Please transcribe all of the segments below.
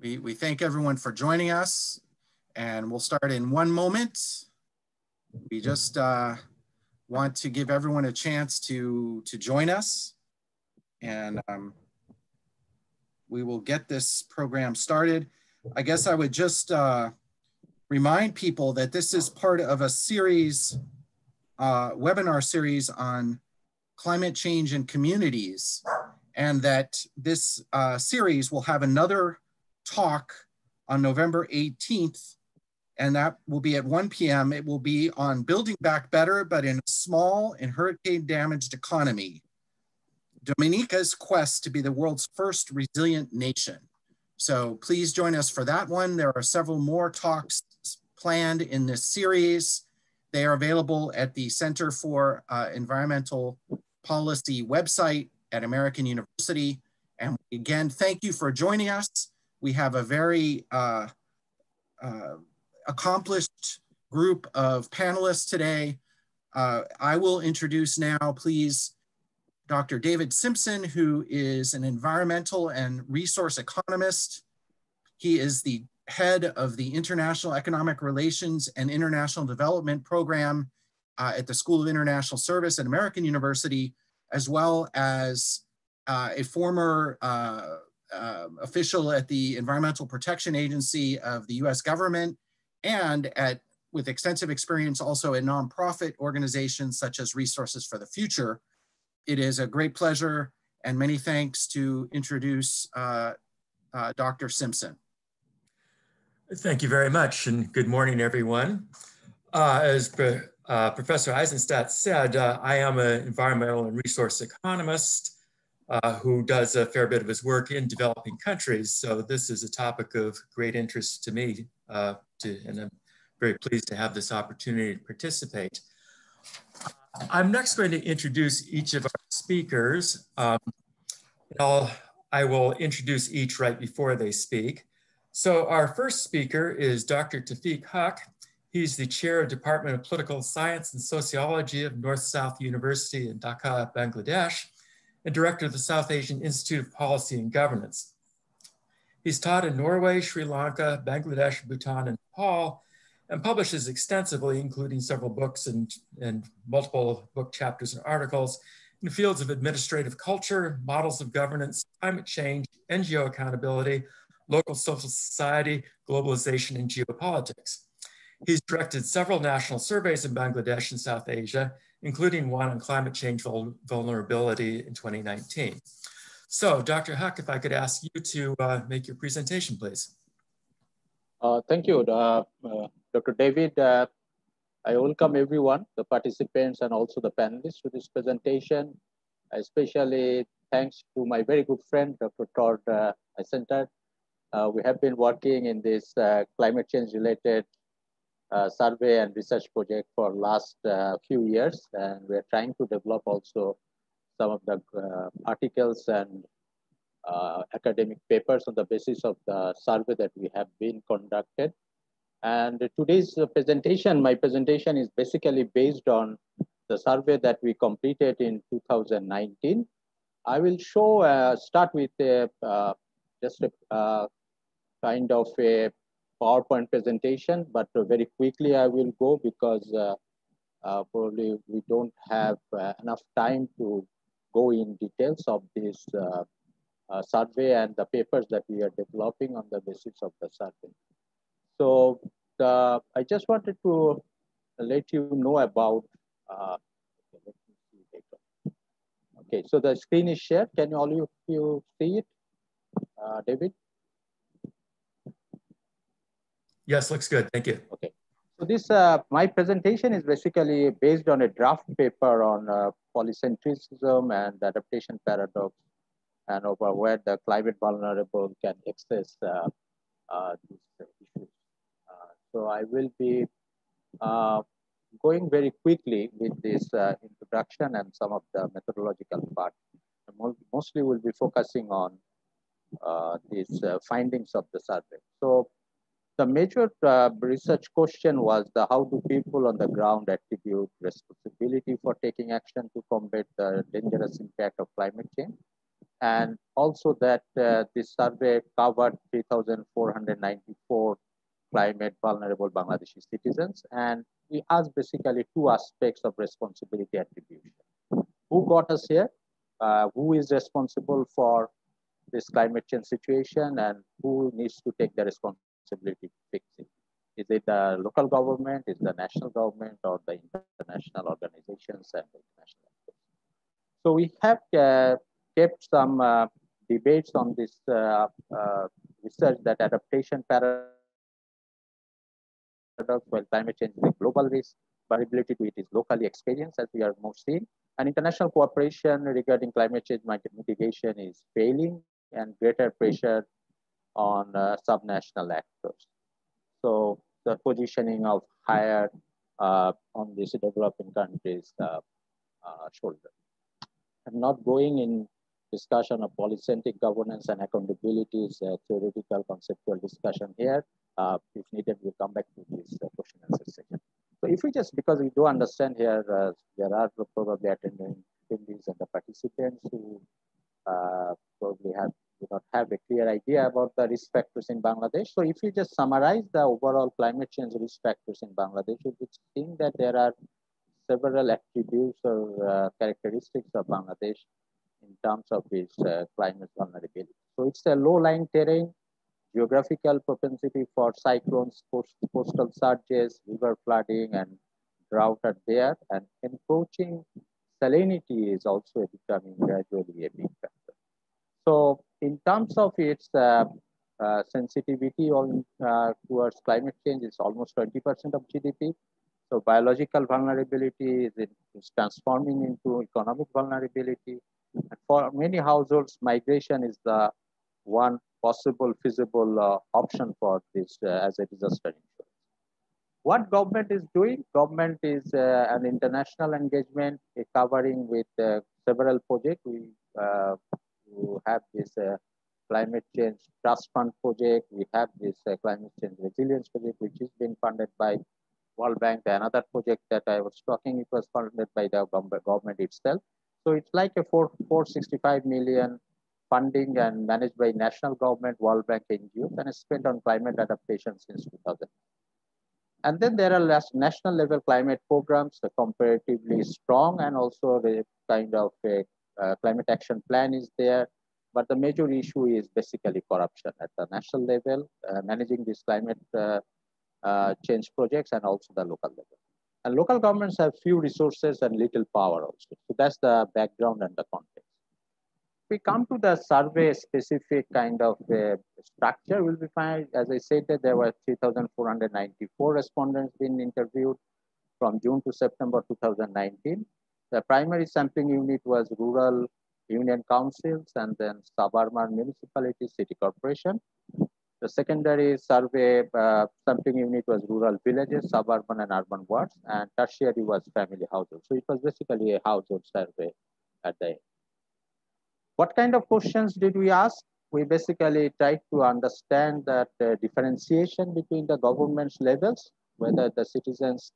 We, we thank everyone for joining us and we'll start in one moment. We just uh, want to give everyone a chance to, to join us and um, we will get this program started. I guess I would just uh, remind people that this is part of a series, uh, webinar series on climate change in communities and that this uh, series will have another talk on November 18th, and that will be at 1 p.m. It will be on building back better, but in a small and hurricane damaged economy. Dominica's quest to be the world's first resilient nation. So please join us for that one. There are several more talks planned in this series. They are available at the Center for uh, Environmental Policy website at American University. And again, thank you for joining us. We have a very uh, uh, accomplished group of panelists today. Uh, I will introduce now, please, Dr. David Simpson, who is an environmental and resource economist. He is the head of the International Economic Relations and International Development Program uh, at the School of International Service at American University, as well as uh, a former uh, official at the Environmental Protection Agency of the US government and at with extensive experience also in nonprofit organizations such as Resources for the Future. It is a great pleasure and many thanks to introduce uh, uh, Dr. Simpson. Thank you very much and good morning everyone. Uh, as uh, Professor Eisenstadt said, uh, I am an environmental and resource economist uh, who does a fair bit of his work in developing countries. So this is a topic of great interest to me, uh, to, and I'm very pleased to have this opportunity to participate. I'm next going to introduce each of our speakers. Um, I'll, I will introduce each right before they speak. So our first speaker is Dr. Tawfique Haque. He's the chair of Department of Political Science and Sociology of North-South University in Dhaka, Bangladesh, and director of the South Asian Institute of Policy and Governance. He's taught in Norway, Sri Lanka, Bangladesh, Bhutan, and Nepal, and publishes extensively, including several books and, and multiple book chapters and articles in fields of administrative culture, models of governance, climate change, NGO accountability, local social society, globalization, and geopolitics. He's directed several national surveys in Bangladesh and South Asia, including one on climate change vulnerability in 2019. So Dr. Haque, if I could ask you to uh, make your presentation, please. Uh, thank you, uh, Dr. Uh, David. Uh, I welcome everyone, the participants and also the panelists to this presentation, especially thanks to my very good friend, Dr. Todd uh, Uh, we have been working in this climate change related survey and research project for last uh, few years. And we're trying to develop also some of the uh, articles and uh, academic papers on the basis of the survey that we have been conducted. And today's presentation, my presentation is basically based on the survey that we completed in 2019. I will show, uh, start with a, uh, just a kind of a PowerPoint presentation, but very quickly I will go because uh, uh, probably we don't have uh, enough time to go in details of this survey and the papers that we are developing on the basis of the survey. So I just wanted to let you know about, okay, so the screen is shared. Can all of you see it, David? Yes, looks good. Thank you. Okay. So this, uh, my presentation is basically based on a draft paper on uh, polycentrism and adaptation paradox and over where the climate vulnerable can access uh, uh these issues. Uh, so I will be uh, going very quickly with this introduction and some of the methodological part. Mostly we'll be focusing on these findings of the survey. So the major uh, research question was the how do people on the ground attribute responsibility for taking action to combat the dangerous impact of climate change? and also that uh, this survey covered 3,494 climate vulnerable Bangladeshi citizens. And we asked basically two aspects of responsibility attribution. Who got us here? Uh, who is responsible for this climate change situation and who needs to take the responsibility to fix it? Is it the local government, is the national government, or the international organizations and international? So we have uh, kept some uh, debates on this uh, uh, research that adaptation paradox while climate change is a global risk, variability to it is locally experienced as we are more seeing. And international cooperation regarding climate change mitigation is failing and greater pressure on uh, subnational actors. So the positioning of higher uh, on these developing countries uh, uh, shoulder. I'm not going in discussion of polycentric governance and accountability is a theoretical conceptual discussion here. Uh, if needed, we'll come back to this uh, question and answer section. So if we just, because we do understand here, there are probably attending attendees and the participants who probably have do not have a clear idea about the risk factors in Bangladesh. So if you just summarize the overall climate change risk factors in Bangladesh, you would think that there are several attributes or uh, characteristics of Bangladesh in terms of its uh, climate vulnerability. So it's a low-lying terrain, geographical propensity for cyclones, coast, coastal surges, river flooding, and drought are there, and encroaching salinity is also becoming gradually a big factor. So in terms of its uh, uh, sensitivity on, uh, towards climate change, it's almost 20% of GDP. So biological vulnerability is, transforming into economic vulnerability. And for many households, migration is the one possible feasible uh, option for this uh, as a disaster insurance. What government is doing? Government is uh, an international engagement covering with several projects. We we have this uh, climate change trust fund project. We have this uh, climate change resilience project, which is being funded by World Bank. Another project that I was talking, it was funded by the government itself. So it's like a four, 465 million funding and managed by national government, World Bank NGOs, and spent on climate adaptation since 2000. And then there are national level climate programs, comparatively strong, and also the kind of a uh, climate action plan is there, but the major issue is basically corruption at the national level, uh, managing these climate uh, change projects and also the local level. And local governments have few resources and little power also. So that's the background and the context. we come to the survey specific kind of uh, structure, we'll be fine. As I said that there were 3,494 respondents being interviewed from June to September 2019. The primary sampling unit was rural union councils and then suburban municipalities, city corporation. The secondary survey uh, sampling unit was rural villages, suburban and urban wards, and tertiary was family households. So it was basically a household survey at the end. What kind of questions did we ask? We basically tried to understand that uh, differentiation between the government's levels, whether the citizens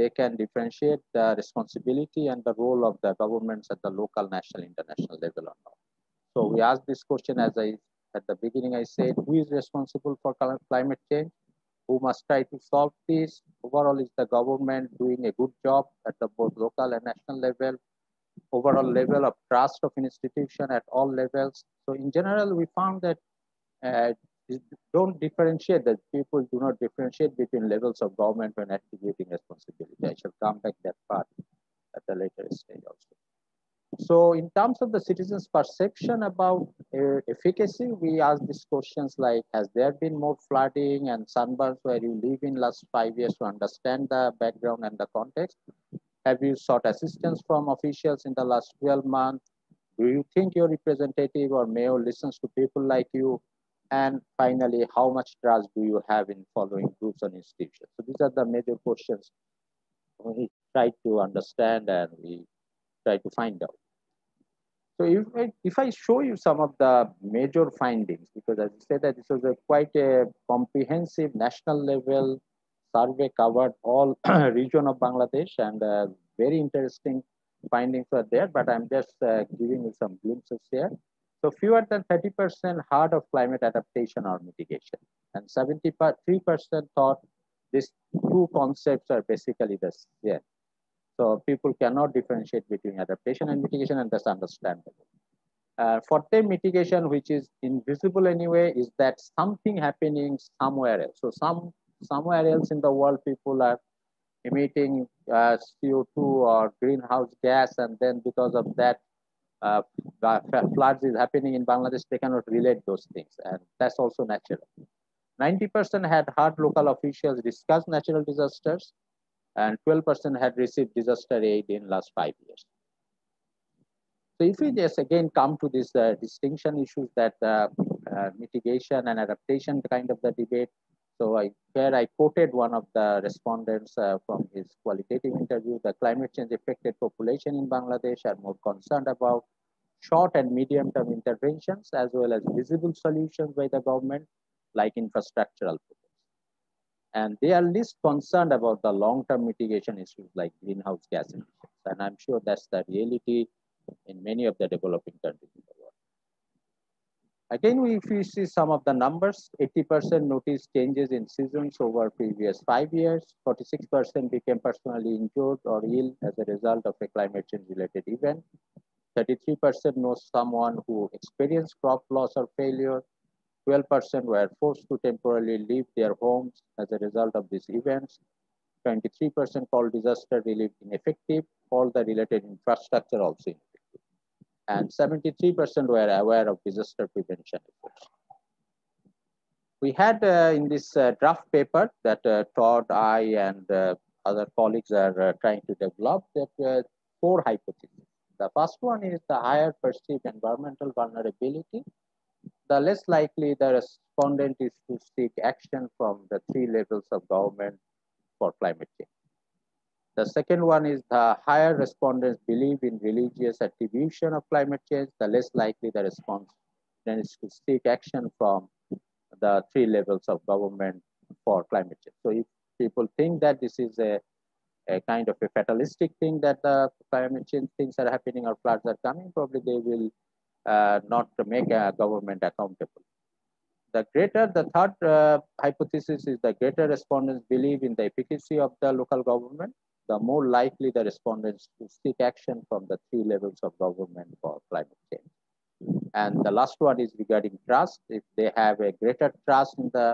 they can differentiate the responsibility and the role of the governments at the local, national, international level or not. So we asked this question as I, at the beginning I said, who is responsible for climate change? Who must try to solve this? Overall, is the government doing a good job at the both local and national level? Overall level of trust of institution at all levels. So in general, we found that uh, don't differentiate that people do not differentiate between levels of government when attributing responsibility. I shall come back that part at a later stage also. So in terms of the citizens' perception about uh, efficacy, we ask these questions like, has there been more flooding and sunburns where you live in last five years to understand the background and the context? Have you sought assistance from officials in the last 12 months? Do you think your representative or mayor listens to people like you? And finally, how much trust do you have in following groups and institutions? So these are the major questions we try to understand and we try to find out. So if I, if I show you some of the major findings, because as I said that this was a quite a comprehensive national level survey covered all region of Bangladesh and uh, very interesting findings were there, but I'm just uh, giving you some glimpses here. So fewer than 30% heard of climate adaptation or mitigation. And 73% thought these two concepts are basically the same. So people cannot differentiate between adaptation and mitigation, and that's understandable. Uh, for them, mitigation, which is invisible anyway, is that something happening somewhere else. So some somewhere else in the world, people are emitting uh, CO2 or greenhouse gas, and then because of that, uh, floods is happening in Bangladesh, they cannot relate those things, and that's also natural. 90% had heard local officials discuss natural disasters, and 12% had received disaster aid in last five years. So if we just again come to this uh, distinction issues that uh, uh, mitigation and adaptation kind of the debate, so I, here I quoted one of the respondents uh, from his qualitative interview. The climate change affected population in Bangladesh are more concerned about short and medium term interventions as well as visible solutions by the government like infrastructural projects. And they are least concerned about the long term mitigation issues like greenhouse gas emissions. And I'm sure that's the reality in many of the developing countries. Again, if we see some of the numbers, 80% noticed changes in seasons over previous five years, 46% became personally injured or ill as a result of a climate change related event, 33% know someone who experienced crop loss or failure, 12% were forced to temporarily leave their homes as a result of these events, 23% called disaster relief ineffective, all the related infrastructure also and 73% were aware of disaster prevention efforts. We had uh, in this uh, draft paper that uh, Todd, I, and uh, other colleagues are uh, trying to develop that uh, four hypotheses. The first one is the higher perceived environmental vulnerability. The less likely the respondent is to seek action from the three levels of government for climate change. The second one is the higher respondents believe in religious attribution of climate change, the less likely the response then is to seek action from the three levels of government for climate change. So if people think that this is a, a kind of a fatalistic thing that the climate change things are happening or floods are coming, probably they will uh, not make a government accountable. The greater, the third uh, hypothesis is the greater respondents believe in the efficacy of the local government the more likely the respondents to seek action from the three levels of government for climate change. And the last one is regarding trust. If they have a greater trust in the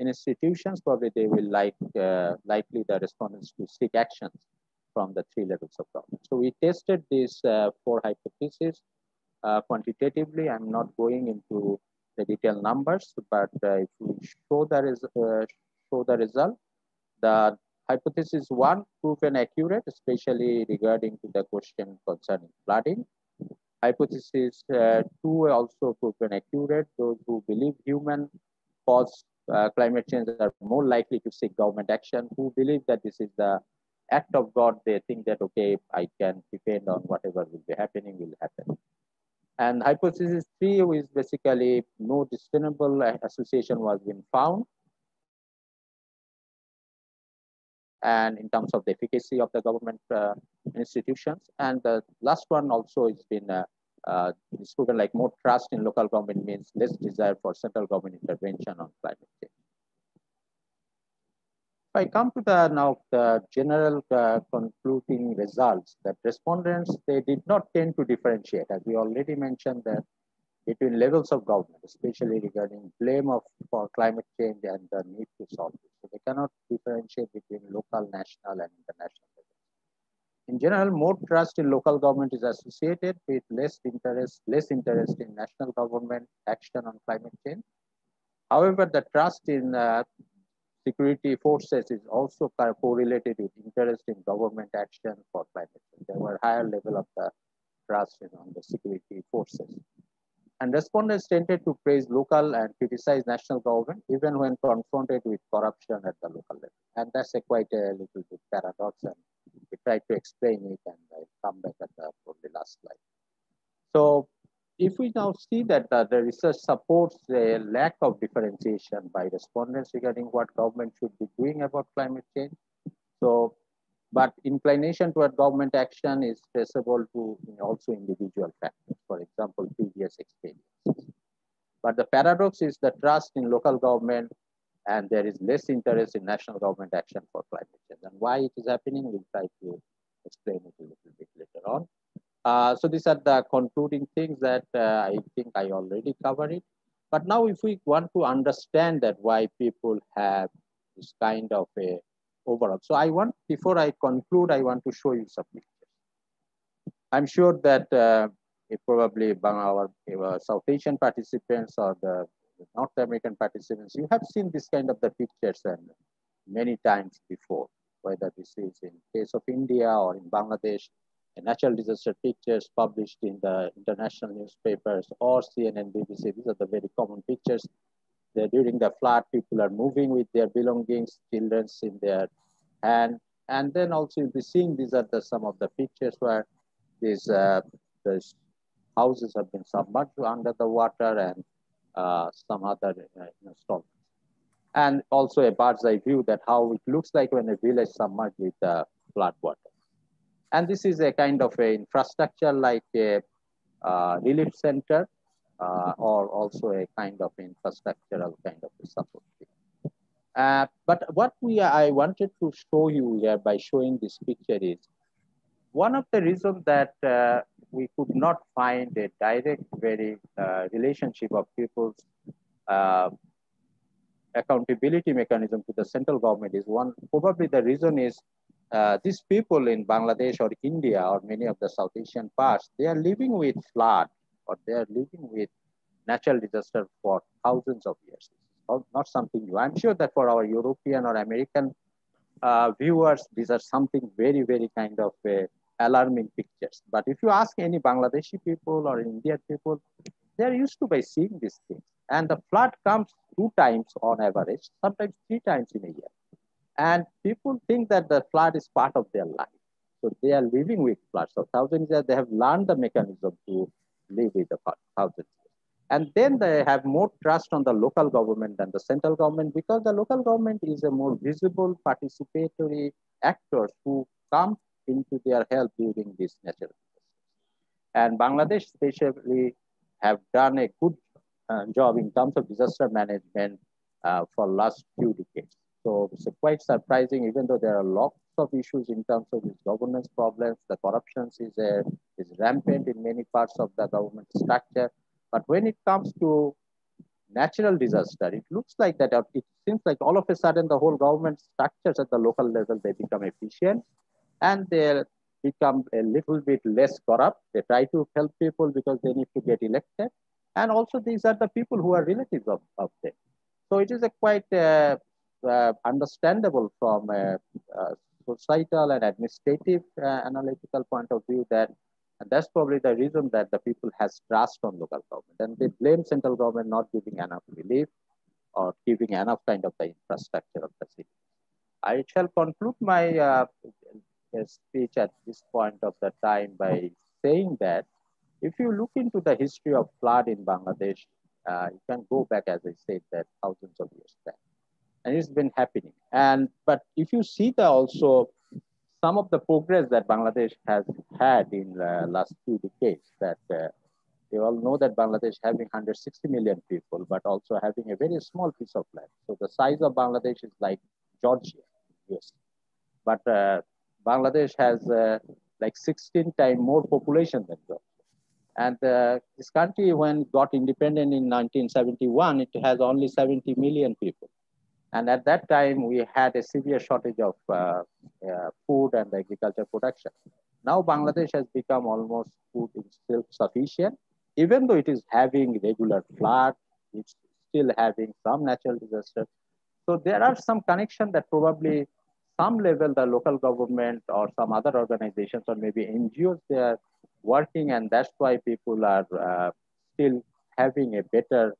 institutions, probably they will like uh, likely the respondents to seek actions from the three levels of government. So we tested these uh, four hypotheses uh, quantitatively. I'm not going into the detailed numbers, but uh, if we show the, uh, show the result, the Hypothesis one proven accurate, especially regarding to the question concerning flooding. Hypothesis uh, two also proven accurate. Those who believe human cause uh, climate change are more likely to seek government action. Who believe that this is the act of God, they think that okay, I can depend on whatever will be happening will happen. And hypothesis three is basically no discernible association was been found and in terms of the efficacy of the government uh, institutions. And the last one also has been uh, uh, proven like more trust in local government means less desire for central government intervention on climate change. If I come to the now the general uh, concluding results, that respondents, they did not tend to differentiate, as we already mentioned that between levels of government, especially regarding blame of for climate change and the need to solve it. So they cannot differentiate between local, national, and international levels. In general, more trust in local government is associated with less interest, less interest in national government action on climate change. However, the trust in uh, security forces is also correlated with interest in government action for climate change. There were higher level of the trust in, on the security forces. And respondents tended to praise local and criticize national government even when confronted with corruption at the local level. And that's a quite a little bit paradox. And we try to explain it and I come back at the, the last slide. So if we now see that the research supports a lack of differentiation by respondents regarding what government should be doing about climate change. So but inclination toward government action is traceable to also individual factors, for example, previous experiences. But the paradox is the trust in local government and there is less interest in national government action for climate change. And why it is happening, we'll try to explain it a little bit later on. Uh, so these are the concluding things that uh, I think I already covered it. But now if we want to understand that why people have this kind of a overall. So I want, before I conclude, I want to show you some pictures. I'm sure that uh, probably our, our South Asian participants or the North American participants, you have seen this kind of the pictures and many times before, whether this is in case of India or in Bangladesh, natural disaster pictures published in the international newspapers or CNN, BBC. These are the very common pictures. During the flood, people are moving with their belongings, children's in their hand. And then also you'll be seeing these are the, some of the pictures where these, uh, these houses have been submerged under the water and uh, some other uh, installments. And also a bird's eye view that how it looks like when a village submerged with uh, flood water. And this is a kind of a infrastructure like a uh, relief center uh, or also a kind of infrastructural kind of support. Uh, but what we I wanted to show you here by showing this picture is one of the reasons that uh, we could not find a direct very uh, relationship of people's uh, accountability mechanism to the central government is one probably the reason is uh, these people in Bangladesh or India or many of the South Asian parts, they are living with flood or they are living with natural disaster for thousands of years. Not something new. I'm sure that for our European or American uh, viewers, these are something very, very kind of uh, alarming pictures. But if you ask any Bangladeshi people or Indian people, they're used to by seeing these things. And the flood comes two times on average, sometimes three times in a year. And people think that the flood is part of their life. So they are living with floods. So thousands of years, they have learned the mechanism to live with the thousands And then they have more trust on the local government than the central government because the local government is a more visible participatory actors who come into their help during this natural disasters. And Bangladesh especially have done a good uh, job in terms of disaster management uh, for last few decades. So it's quite surprising, even though there are lots of issues in terms of these governance problems, the corruption is, uh, is rampant in many parts of the government structure. But when it comes to natural disaster, it looks like that it seems like all of a sudden the whole government structures at the local level, they become efficient and they become a little bit less corrupt. They try to help people because they need to get elected. And also these are the people who are relatives of, of them. So it is a quite uh, uh, understandable from a, a, societal and administrative uh, analytical point of view that that's probably the reason that the people has trust on local government and they blame central government not giving enough relief or giving enough kind of the infrastructure of the city. I shall conclude my uh, speech at this point of the time by saying that if you look into the history of flood in Bangladesh, uh, you can go back, as I said, that thousands of years back and it's been happening. And but if you see the also some of the progress that Bangladesh has had in the last few decades, that uh, you all know that Bangladesh having 160 million people, but also having a very small piece of land. So the size of Bangladesh is like Georgia, yes. But uh, Bangladesh has uh, like 16 times more population than Georgia. And uh, this country, when got independent in 1971, it has only 70 million people. And at that time, we had a severe shortage of uh, uh, food and agriculture production. Now Bangladesh has become almost food self-sufficient, even though it is having regular flood, it's still having some natural disasters. So there are some connection that probably some level the local government or some other organizations or maybe NGOs, they are working and that's why people are uh, still having a better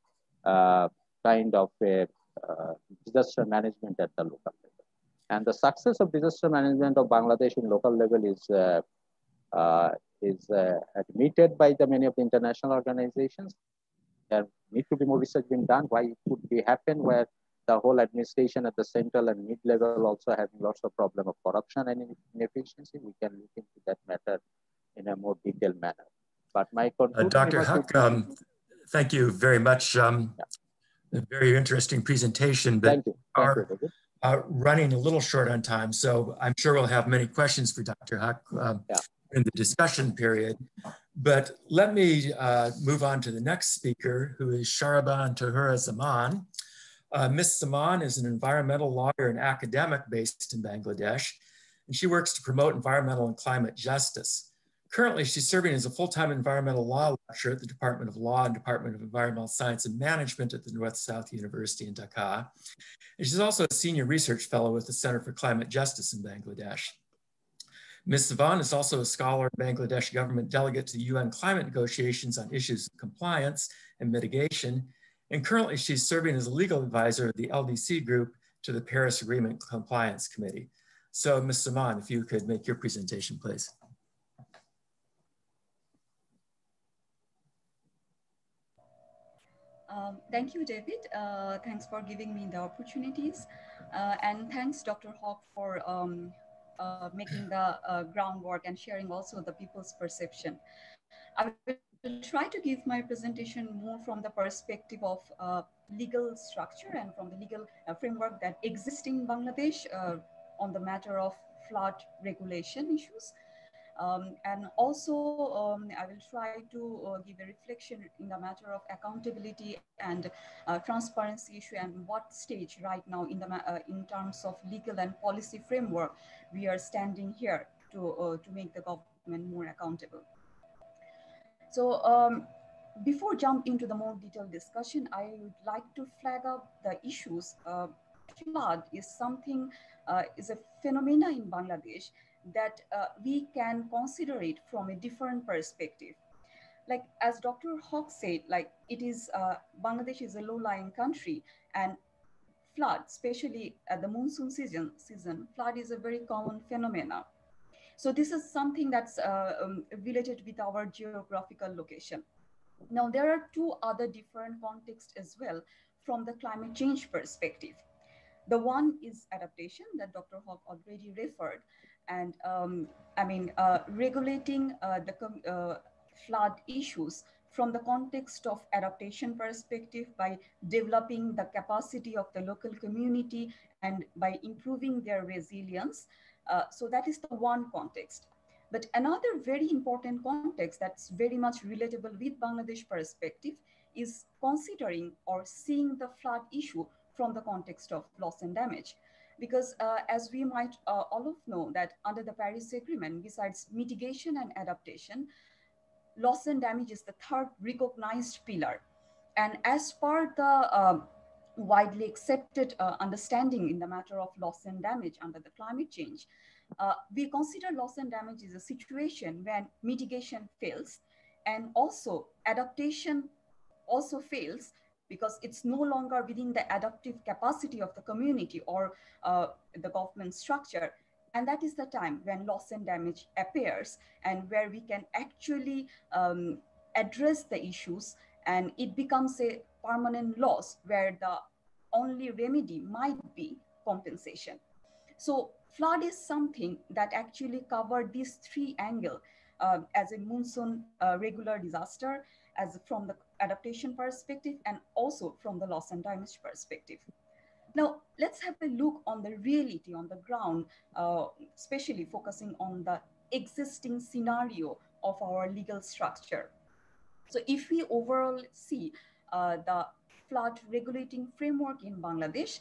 uh, kind of a disaster management at the local level. And the success of disaster management of Bangladesh in local level is uh, uh, is admitted by the many of the international organizations. There need to be more research being done. Why it could be happen where the whole administration at the central and mid level also having lots of problem of corruption and inefficiency. We can look into that matter in a more detailed manner. But my uh, Dr. Haque, um, thank you very much. Um, yeah. A very interesting presentation, but thank you. Thank are you, uh, running a little short on time. So I'm sure we'll have many questions for Dr. Haque um, yeah. in the discussion period. But let me uh, move on to the next speaker, who is Sharaban Tahura Zaman. Uh, Ms. Zaman is an environmental lawyer and academic based in Bangladesh, and she works to promote environmental and climate justice. Currently, she's serving as a full-time environmental law lecturer at the Department of Law and Department of Environmental Science and Management at the North-South University in Dhaka. And she's also a senior research fellow with the Center for Climate Justice in Bangladesh. Ms. Zaman is also a scholar and Bangladesh government delegate to the UN climate negotiations on issues of compliance and mitigation. And currently she's serving as a legal advisor of the LDC group to the Paris Agreement Compliance Committee. So Ms. Zaman, if you could make your presentation, please. Um, thank you, David. Uh, thanks for giving me the opportunities. Uh, and thanks, Dr. Haque, for um, uh, making the uh, groundwork and sharing also the people's perception. I will try to give my presentation more from the perspective of uh, legal structure and from the legal uh, framework that exists in Bangladesh on the matter of flood regulation issues. Um, and also, um, I will try to uh, give a reflection in the matter of accountability and uh, transparency issue and what stage right now in the uh, in terms of legal and policy framework we are standing here to uh, to make the government more accountable. So. Um, before jump into the more detailed discussion, I would like to flag up the issues. Uh, flood is something, uh, is a phenomena in Bangladesh that uh, we can consider it from a different perspective. Like as Dr. Haque said, like it is, uh, Bangladesh is a low-lying country and flood, especially at the monsoon season, season, flood is a very common phenomena. So this is something that's uh, um, related with our geographical location. Now there are two other different contexts as well from the climate change perspective. The one is adaptation that Dr. Haque already referred, and um, I mean, uh, regulating uh, the uh, flood issues from the context of adaptation perspective by developing the capacity of the local community and by improving their resilience. Uh, so that is the one context. But another very important context that's very much relatable with Bangladesh perspective is considering or seeing the flood issue from the context of loss and damage because uh, as we might uh, all of know that under the Paris Agreement, besides mitigation and adaptation, loss and damage is the third recognized pillar. And as per the uh, widely accepted uh, understanding in the matter of loss and damage under the climate change, uh, we consider loss and damage is a situation when mitigation fails and also adaptation also fails because it's no longer within the adaptive capacity of the community or uh, the government structure. And that is the time when loss and damage appears and where we can actually um, address the issues and it becomes a permanent loss where the only remedy might be compensation. So flood is something that actually covered these three angles uh, as a monsoon uh, regular disaster, as from the adaptation perspective and also from the loss and damage perspective. Now, let's have a look on the reality on the ground, uh, especially focusing on the existing scenario of our legal structure. So if we overall see uh, the flood regulating framework in Bangladesh,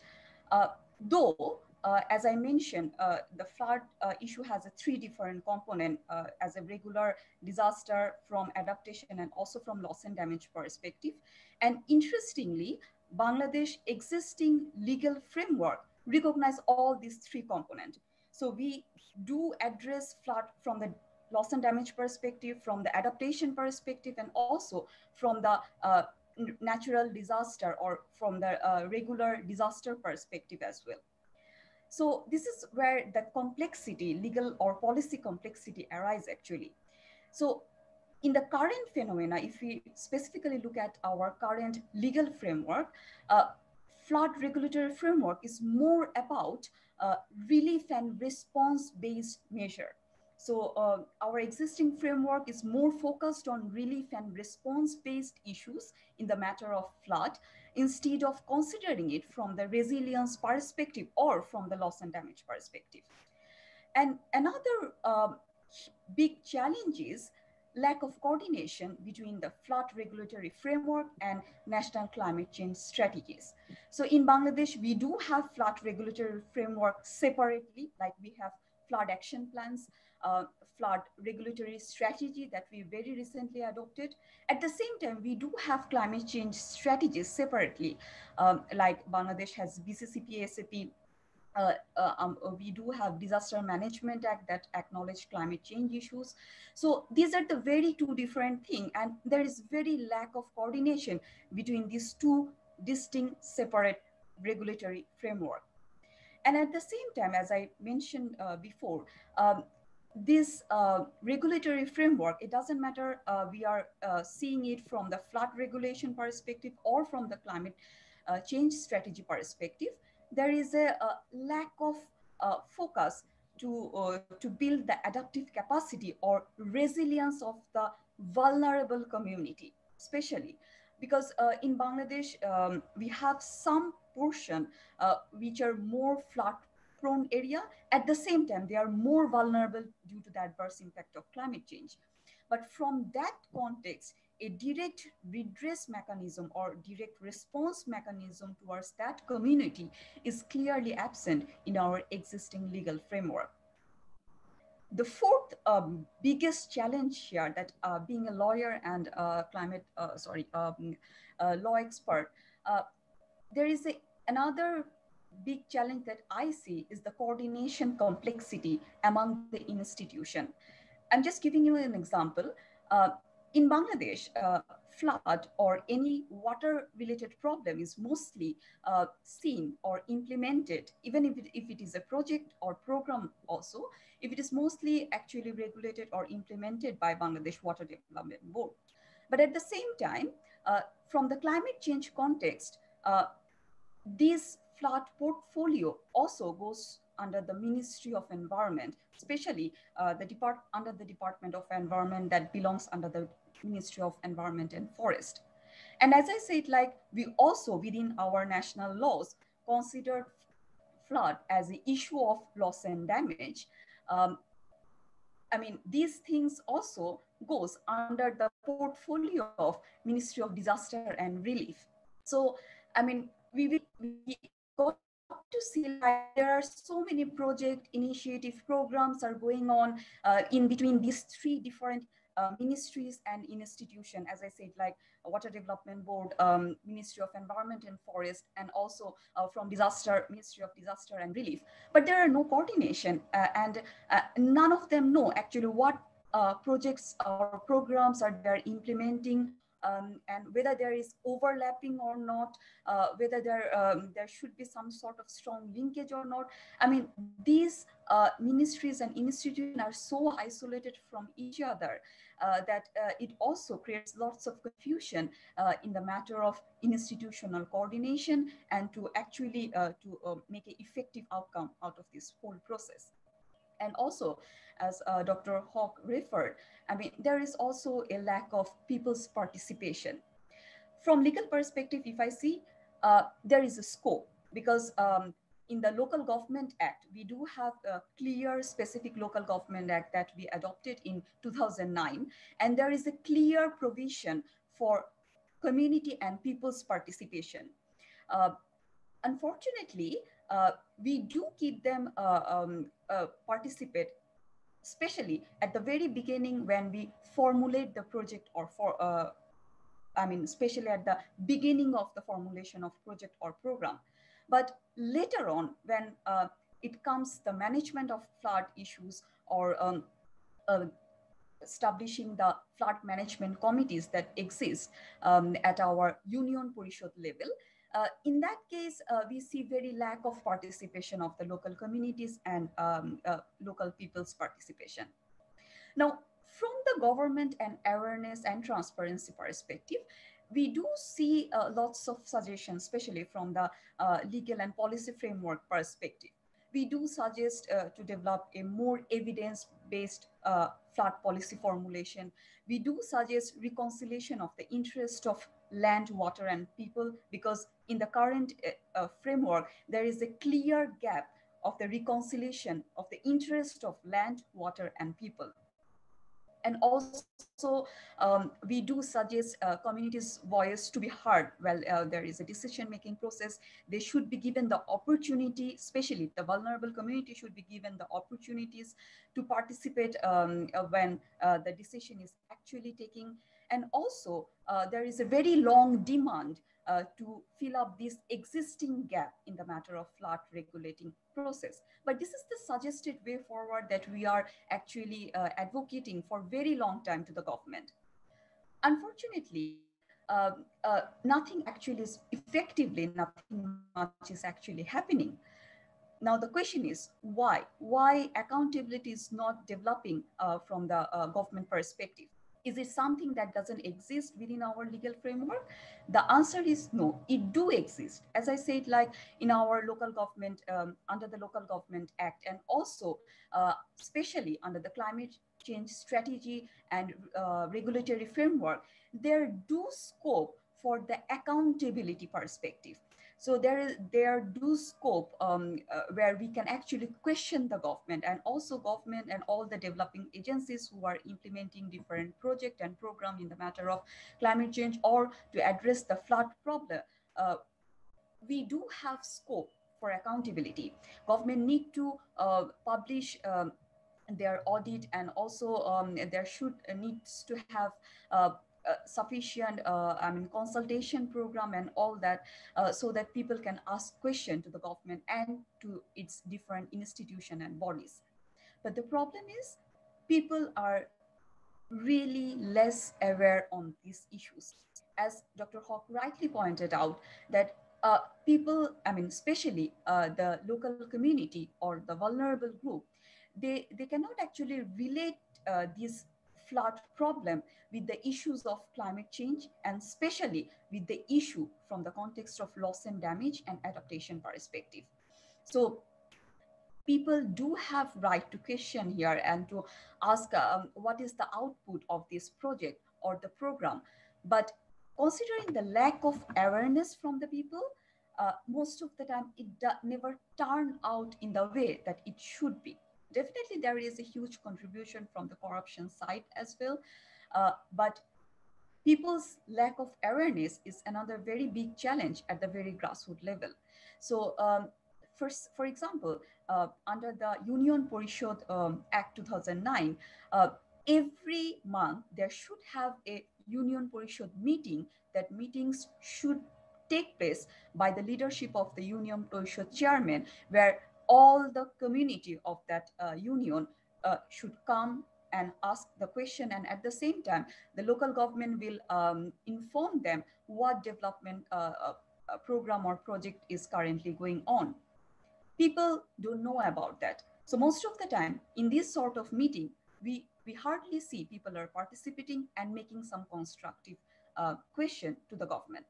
uh, though uh, as I mentioned, uh, the flood uh, issue has a three different component uh, as a regular disaster from adaptation and also from loss and damage perspective. And interestingly, Bangladesh existing legal framework recognize all these three components. So we do address flood from the loss and damage perspective, from the adaptation perspective, and also from the uh, natural disaster or from the uh, regular disaster perspective as well. So this is where the complexity, legal or policy complexity arise actually. So in the current phenomena, if we specifically look at our current legal framework, uh, flood regulatory framework is more about uh, relief and response-based measure. So uh, our existing framework is more focused on relief and response-based issues in the matter of flood, instead of considering it from the resilience perspective or from the loss and damage perspective. And another um, big challenge is lack of coordination between the flood regulatory framework and national climate change strategies. So in Bangladesh, we do have flood regulatory framework separately, like we have flood action plans, uh, flood regulatory strategy that we very recently adopted. At the same time, we do have climate change strategies separately, um, like Bangladesh has BCCSAP, uh, uh, um, uh, we do have disaster management act that acknowledge climate change issues. So these are the very two different things and there is very lack of coordination between these two distinct separate regulatory framework. And at the same time as i mentioned uh, before um, this uh, regulatory framework, it doesn't matter uh, we are uh, seeing it from the flood regulation perspective or from the climate uh, change strategy perspective, there is a, a lack of uh, focus to, uh, to build the adaptive capacity or resilience of the vulnerable community, especially because in Bangladesh, um, we have some portion which are more flood prone area. At the same time, they are more vulnerable due to the adverse impact of climate change. But from that context, a direct redress mechanism or direct response mechanism towards that community is clearly absent in our existing legal framework. The fourth um, biggest challenge here that uh, being a lawyer and uh, climate, uh, sorry, um, law expert, uh, there is a, another big challenge that I see is the coordination complexity among the institution. I'm just giving you an example. Uh, in Bangladesh, uh, flood or any water related problem is mostly uh, seen or implemented, even if it, if it is a project or program also, if it is mostly actually regulated or implemented by Bangladesh Water Development Board. But at the same time, uh, from the climate change context, uh, these flood portfolio also goes under the Ministry of Environment, especially uh, the depart under the Department of Environment that belongs under the Ministry of Environment and Forest. And as I said, like we also within our national laws consider flood as the issue of loss and damage. Um, I mean, these things also goes under the portfolio of Ministry of Disaster and Relief. So, I mean, we will we got to see like there are so many project initiative programs are going on uh, in between these three different uh, ministries and institution, as I said, like Water Development Board, um, Ministry of Environment and Forest, and also uh, from disaster, Ministry of Disaster and Relief. But there are no coordination uh, and uh, none of them know actually what uh, projects or programs are they are implementing um, and whether there is overlapping or not, uh, whether there um, there should be some sort of strong linkage or not. I mean, these uh, ministries and institutions are so isolated from each other uh, that uh, it also creates lots of confusion uh, in the matter of institutional coordination and to actually uh, to make an effective outcome out of this whole process. And also, as uh, Dr. Haque referred, I mean, there is also a lack of people's participation. From legal perspective, if I see, uh, there is a scope because um, in the Local Government Act, we do have a clear specific Local Government Act that we adopted in 2009. And there is a clear provision for community and people's participation. Uh, unfortunately, we do keep them uh, um, uh, participate especially at the very beginning when we formulate the project or for, uh, I mean, especially at the beginning of the formulation of project or program. But later on, when uh, it comes the management of flood issues or um, uh, establishing the flood management committees that exist um, at our union Parishad level, uh, in that case, uh, we see very lack of participation of the local communities and um, uh, local people's participation. Now, from the government and awareness and transparency perspective, we do see uh, lots of suggestions, especially from the uh, legal and policy framework perspective. We do suggest uh, to develop a more evidence-based flood policy formulation. We do suggest reconciliation of the interest of land, water, and people, because in the current uh, uh, framework, there is a clear gap of the reconciliation of the interest of land, water, and people. And also, um, we do suggest uh, communities' voice to be heard while uh, there is a decision-making process. They should be given the opportunity, especially the vulnerable community should be given the opportunities to participate um, uh, when uh, the decision is actually taking. And also, uh, there is a very long demand uh, to fill up this existing gap in the matter of flood regulating process. But this is the suggested way forward that we are actually uh, advocating for very long time to the government. Unfortunately, uh, uh, nothing actually is effectively, nothing much is actually happening. Now the question is why? Why accountability is not developing uh, from the government perspective? Is it something that doesn't exist within our legal framework? The answer is no, it do exist. As I said, like in our local government, um, under the Local Government Act, and also uh, especially under the climate change strategy and uh, regulatory framework, there do scope for the accountability perspective. So there is there do scope um, uh, where we can actually question the government and also government and all the developing agencies who are implementing different project and program in the matter of climate change or to address the flood problem. Uh, we do have scope for accountability. Government need to uh, publish um, their audit and also um, there should uh, needs to have uh, sufficient uh, I mean consultation program and all that uh, so that people can ask question to the government and to its different institution and bodies. But the problem is people are really less aware on these issues. As Dr. Haque rightly pointed out that uh, people, I mean, especially uh, the local community or the vulnerable group, they, they cannot actually relate uh, these flood problem with the issues of climate change and especially with the issue from the context of loss and damage and adaptation perspective. So people do have right to question here and to ask um, what is the output of this project or the program. But considering the lack of awareness from the people, uh, most of the time it never turn out in the way that it should be definitely there is a huge contribution from the corruption side as well. Uh, but people's lack of awareness is another very big challenge at the very grassroots level. So um, first, for example, uh, under the Union Parishad um, Act 2009, uh, every month there should have a Union Parishad meeting that meetings should take place by the leadership of the Union Parishad chairman, where all the community of that uh, union uh, should come and ask the question. And at the same time the local government will um, inform them what development uh, uh, uh, program or project is currently going on. People don't know about that. So most of the time in this sort of meeting we we hardly see people are participating and making some constructive uh, question to the government.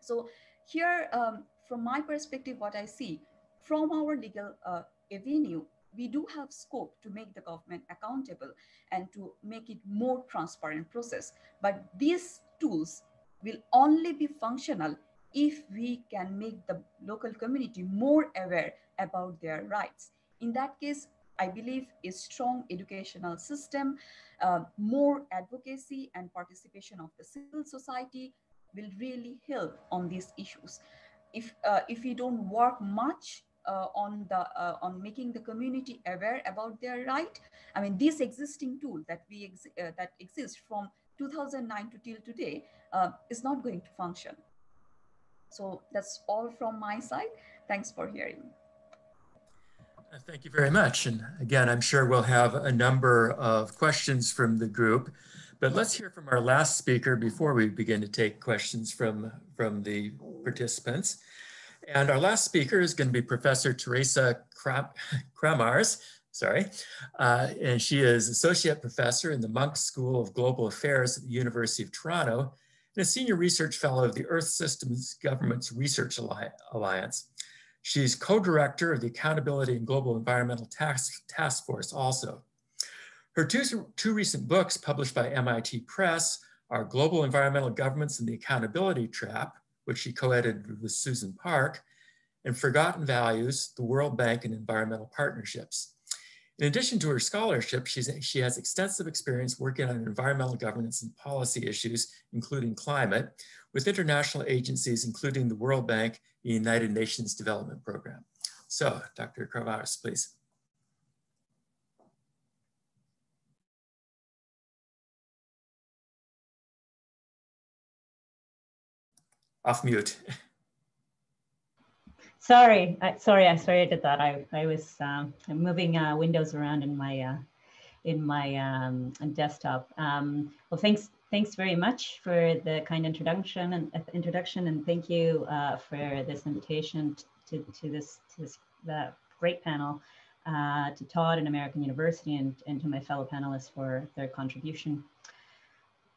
So here um, from my perspective what i see from our legal uh, avenue, we do have scope to make the government accountable and to make it more transparent process. But these tools will only be functional if we can make the local community more aware about their rights. In that case, I believe a strong educational system, uh, more advocacy and participation of the civil society will really help on these issues. If, uh, if we don't work much uh, on the uh, on making the community aware about their right. I mean, this existing tool that we ex uh, that exists from 2009 to till today uh, is not going to function. So that's all from my side. Thanks for hearing. Uh, thank you very much. And again, I'm sure we'll have a number of questions from the group. But let's hear from our last speaker before we begin to take questions from, from the participants. And our last speaker is going to be Professor Teresa Kramarz, sorry, uh, and she is Associate Professor in the Munk School of Global Affairs at the University of Toronto and a senior research fellow of the Earth Systems Governance Research Alliance. She's co-director of the Accountability and Global Environmental Task, Task Force also. Her two, two recent books published by MIT Press are Global Environmental Governance and the Accountability Trap, which she co-edited with Susan Park, and Forgotten Values, the World Bank and Environmental Partnerships. In addition to her scholarship, she's, she has extensive experience working on environmental governance and policy issues, including climate, with international agencies, including the World Bank, the United Nations Development Program. So, Dr. Karavaris, please. Off mute. Sorry, I, sorry, I sorry I did that. I, I was um, moving uh, windows around in my uh, in my um, desktop. Um, well, thanks thanks very much for the kind introduction and uh, introduction, and thank you uh, for this invitation to, to this to this great panel. Uh, to Todd and American University and, and to my fellow panelists for their contribution.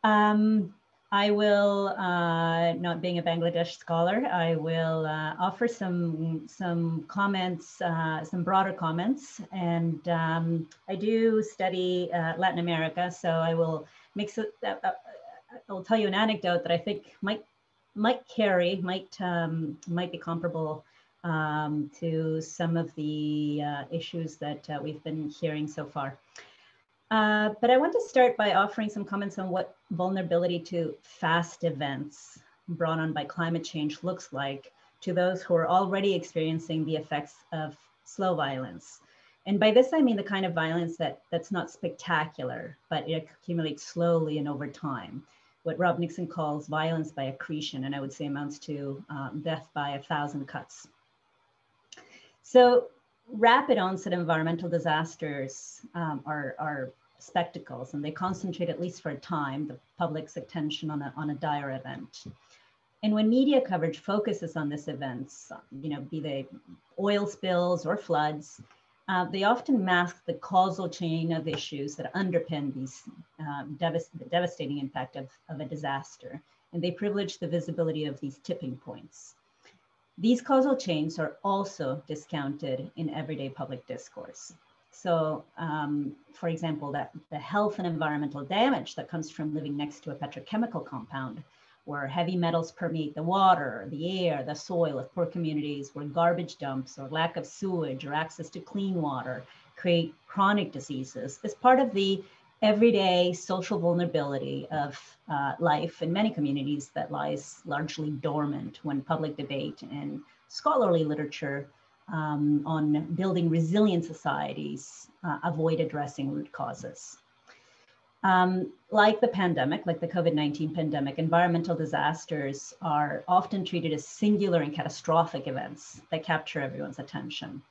Um, I will, uh, not being a Bangladesh scholar, I will uh, offer some some comments, uh, some broader comments. And um, I do study uh, Latin America, so I will make so, uh, uh, I'll tell you an anecdote that I think might might carry, might um, might be comparable um, to some of the issues that we've been hearing so far. Uh, but I want to start by offering some comments on what vulnerability to fast events brought on by climate change looks like to those who are already experiencing the effects of slow violence. And by this, I mean the kind of violence that, that's not spectacular, but it accumulates slowly and over time. What Rob Nixon calls violence by accretion, and I would say amounts to um, death by a thousand cuts. So rapid onset environmental disasters um, are, are spectacles and they concentrate at least for a time the public's attention on a, on a dire event. And when media coverage focuses on this events, you know, be they oil spills or floods, uh, they often mask the causal chain of issues that underpin these um, the devastating impact of, of a disaster. And they privilege the visibility of these tipping points. These causal chains are also discounted in everyday public discourse. So, um, for example, that the health and environmental damage that comes from living next to a petrochemical compound, where heavy metals permeate the water, the air, the soil of poor communities, where garbage dumps or lack of sewage or access to clean water create chronic diseases, is part of the everyday social vulnerability of uh, life in many communities that lies largely dormant when public debate and scholarly literature um, on building resilient societies uh, avoid addressing root causes. Um, like the pandemic, like the COVID-19 pandemic, environmental disasters are often treated as singular and catastrophic events that capture everyone's attention.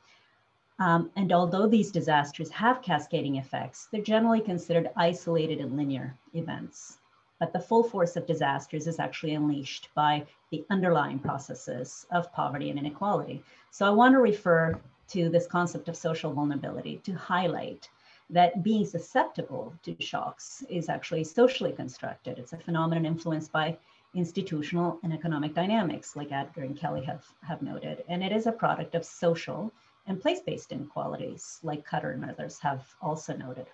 Um, and although these disasters have cascading effects, they're generally considered isolated and linear events. But the full force of disasters is actually unleashed by the underlying processes of poverty and inequality. So I want to refer to this concept of social vulnerability to highlight that being susceptible to shocks is actually socially constructed. It's a phenomenon influenced by institutional and economic dynamics, like Adger and Kelly have, have noted. And it is a product of social and place-based inequalities, like Cutter and others have also noted.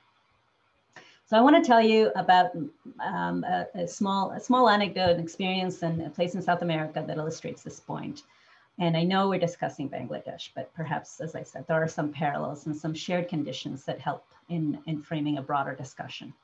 So I want to tell you about um, a, a, small, a small anecdote, experience, and a place in South America that illustrates this point. And I know we're discussing Bangladesh, but perhaps, as I said, there are some parallels and some shared conditions that help in, in framing a broader discussion.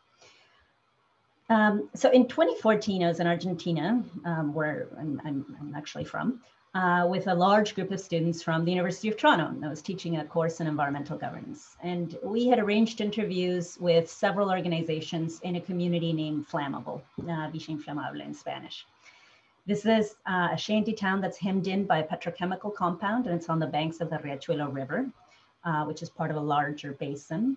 Um, so in 2014, I was in Argentina, um, where I'm, I'm, I'm, actually from, uh, with a large group of students from the University of Toronto. I was teaching a course in environmental governance. And we had arranged interviews with several organizations in a community named Flammable, uh, Villa Inflamable in Spanish. This is uh, a shanty town that's hemmed in by a petrochemical compound, and it's on the banks of the Riachuelo River, uh, which is part of a larger basin.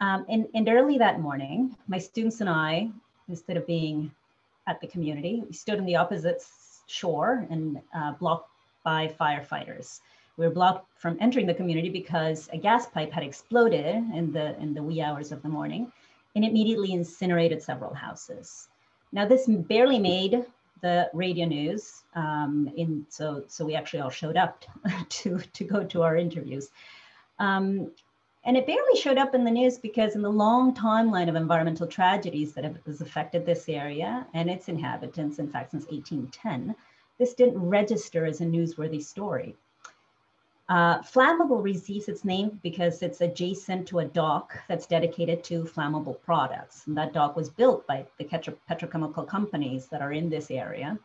Um, and, and early that morning, my students and I, instead of being at the community, we stood on the opposite shore and uh, blocked by firefighters. We were blocked from entering the community because a gas pipe had exploded in the, in the wee hours of the morning and immediately incinerated several houses. Now this barely made the radio news. Um, in, so, so we actually all showed up to, to go to our interviews. Um, and it barely showed up in the news because in the long timeline of environmental tragedies that have has affected this area and its inhabitants, in fact, since 1810, this didn't register as a newsworthy story. Uh, flammable receives its name because it's adjacent to a dock that's dedicated to flammable products. And that dock was built by the petro petrochemical companies that are in this area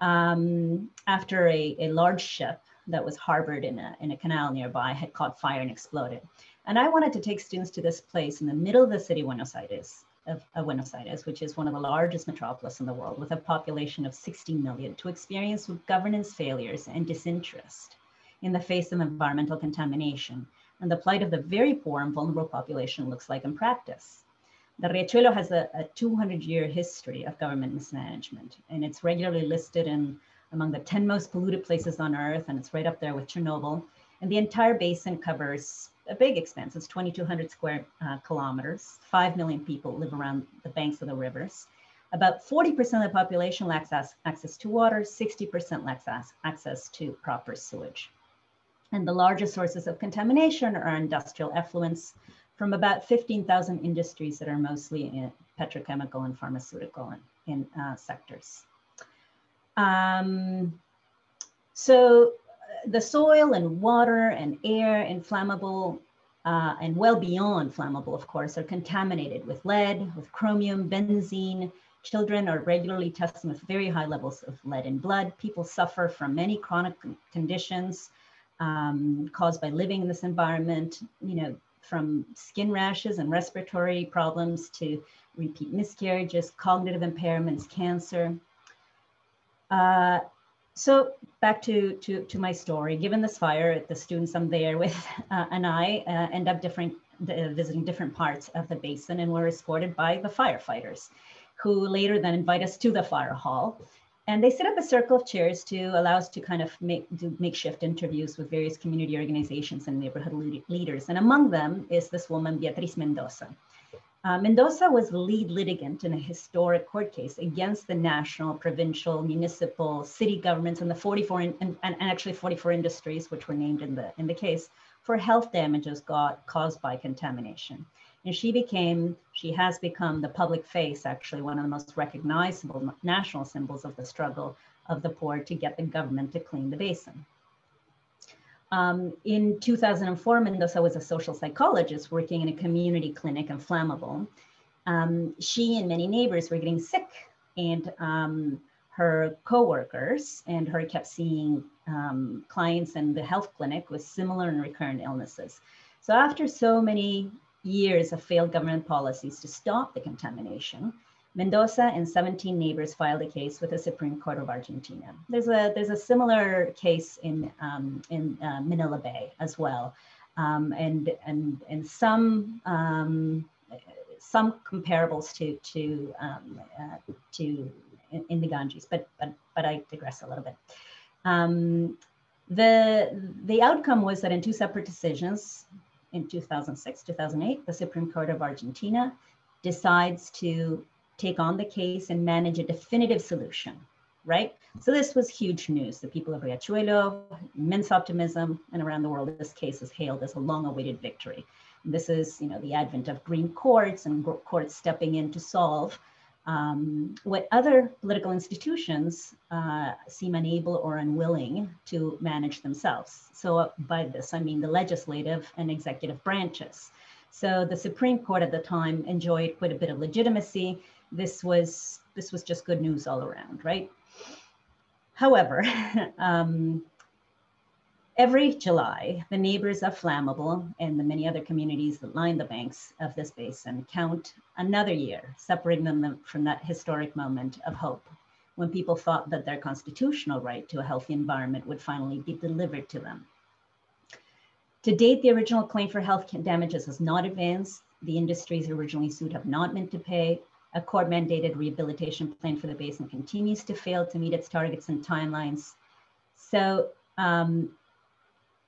um, after a, a large ship that was harbored in a, in a canal nearby had caught fire and exploded. And I wanted to take students to this place in the middle of the city, Buenos Aires, of, of, Buenos Aires, which is one of the largest metropolis in the world with a population of 60 million, to experience governance failures and disinterest in the face of environmental contamination and the plight of the very poor and vulnerable population looks like in practice. The Riachuelo has a, a 200 year history of government mismanagement, and it's regularly listed in among the 10 most polluted places on earth, and it's right up there with Chernobyl. And the entire basin covers a big expense. It's 2,200 square uh, kilometers. 5 million people live around the banks of the rivers. About 40% of the population lacks access to water, 60% lacks access to proper sewage. And the largest sources of contamination are industrial effluents from about 15,000 industries that are mostly in petrochemical and pharmaceutical in, in uh, sectors. Um, so the soil and water and air and flammable uh, and well beyond flammable, of course, are contaminated with lead, with chromium, benzene. Children are regularly tested with very high levels of lead in blood. People suffer from many chronic conditions um, caused by living in this environment, you know, from skin rashes and respiratory problems to repeat miscarriages, cognitive impairments, cancer. Uh, so back to, to, to my story, given this fire, the students I'm there with uh, and I uh, end up different, visiting different parts of the basin and were escorted by the firefighters who later then invite us to the fire hall and they set up a circle of chairs to allow us to kind of make do makeshift interviews with various community organizations and neighborhood leaders. And among them is this woman, Beatriz Mendoza. Uh, Mendoza was lead litigant in a historic court case against the national, provincial, municipal, city governments and the 44 in, and, and actually 44 industries, which were named in the in the case, for health damages got, caused by contamination. And she became, she has become the public face, actually, one of the most recognizable national symbols of the struggle of the poor to get the government to clean the basin. Um, in 2004, Mendoza was a social psychologist working in a community clinic in Flammable. Um, she and many neighbors were getting sick, and um, her coworkers and her kept seeing um, clients in the health clinic with similar and recurrent illnesses. So after so many years of failed government policies to stop the contamination, Mendoza and 17 neighbors filed a case with the Supreme Court of Argentina. There's a, there's a similar case in, um, in uh, Manila Bay as well. Um, and, and, and some, um, some comparables to, to, um, uh, to in, in, the Ganges, but, but, but I digress a little bit. Um, the, the outcome was that in two separate decisions, in 2006, 2008, the Supreme Court of Argentina decides to take on the case and manage a definitive solution, right? So this was huge news. The people of Riachuelo, immense optimism, and around the world, this case is hailed as a long-awaited victory. And this is, you know, the advent of green courts and courts stepping in to solve um, what other political institutions uh, seem unable or unwilling to manage themselves. So uh, by this, I mean the legislative and executive branches. So the Supreme Court at the time enjoyed quite a bit of legitimacy. This was, this was just good news all around, right? However, um, Every July, the neighbors of Flammable and the many other communities that line the banks of this basin count another year, separating them from that historic moment of hope when people thought that their constitutional right to a healthy environment would finally be delivered to them. To date, the original claim for health damages has not advanced. The industries originally sued have not meant to pay. A court mandated rehabilitation plan for the basin continues to fail to meet its targets and timelines. So um,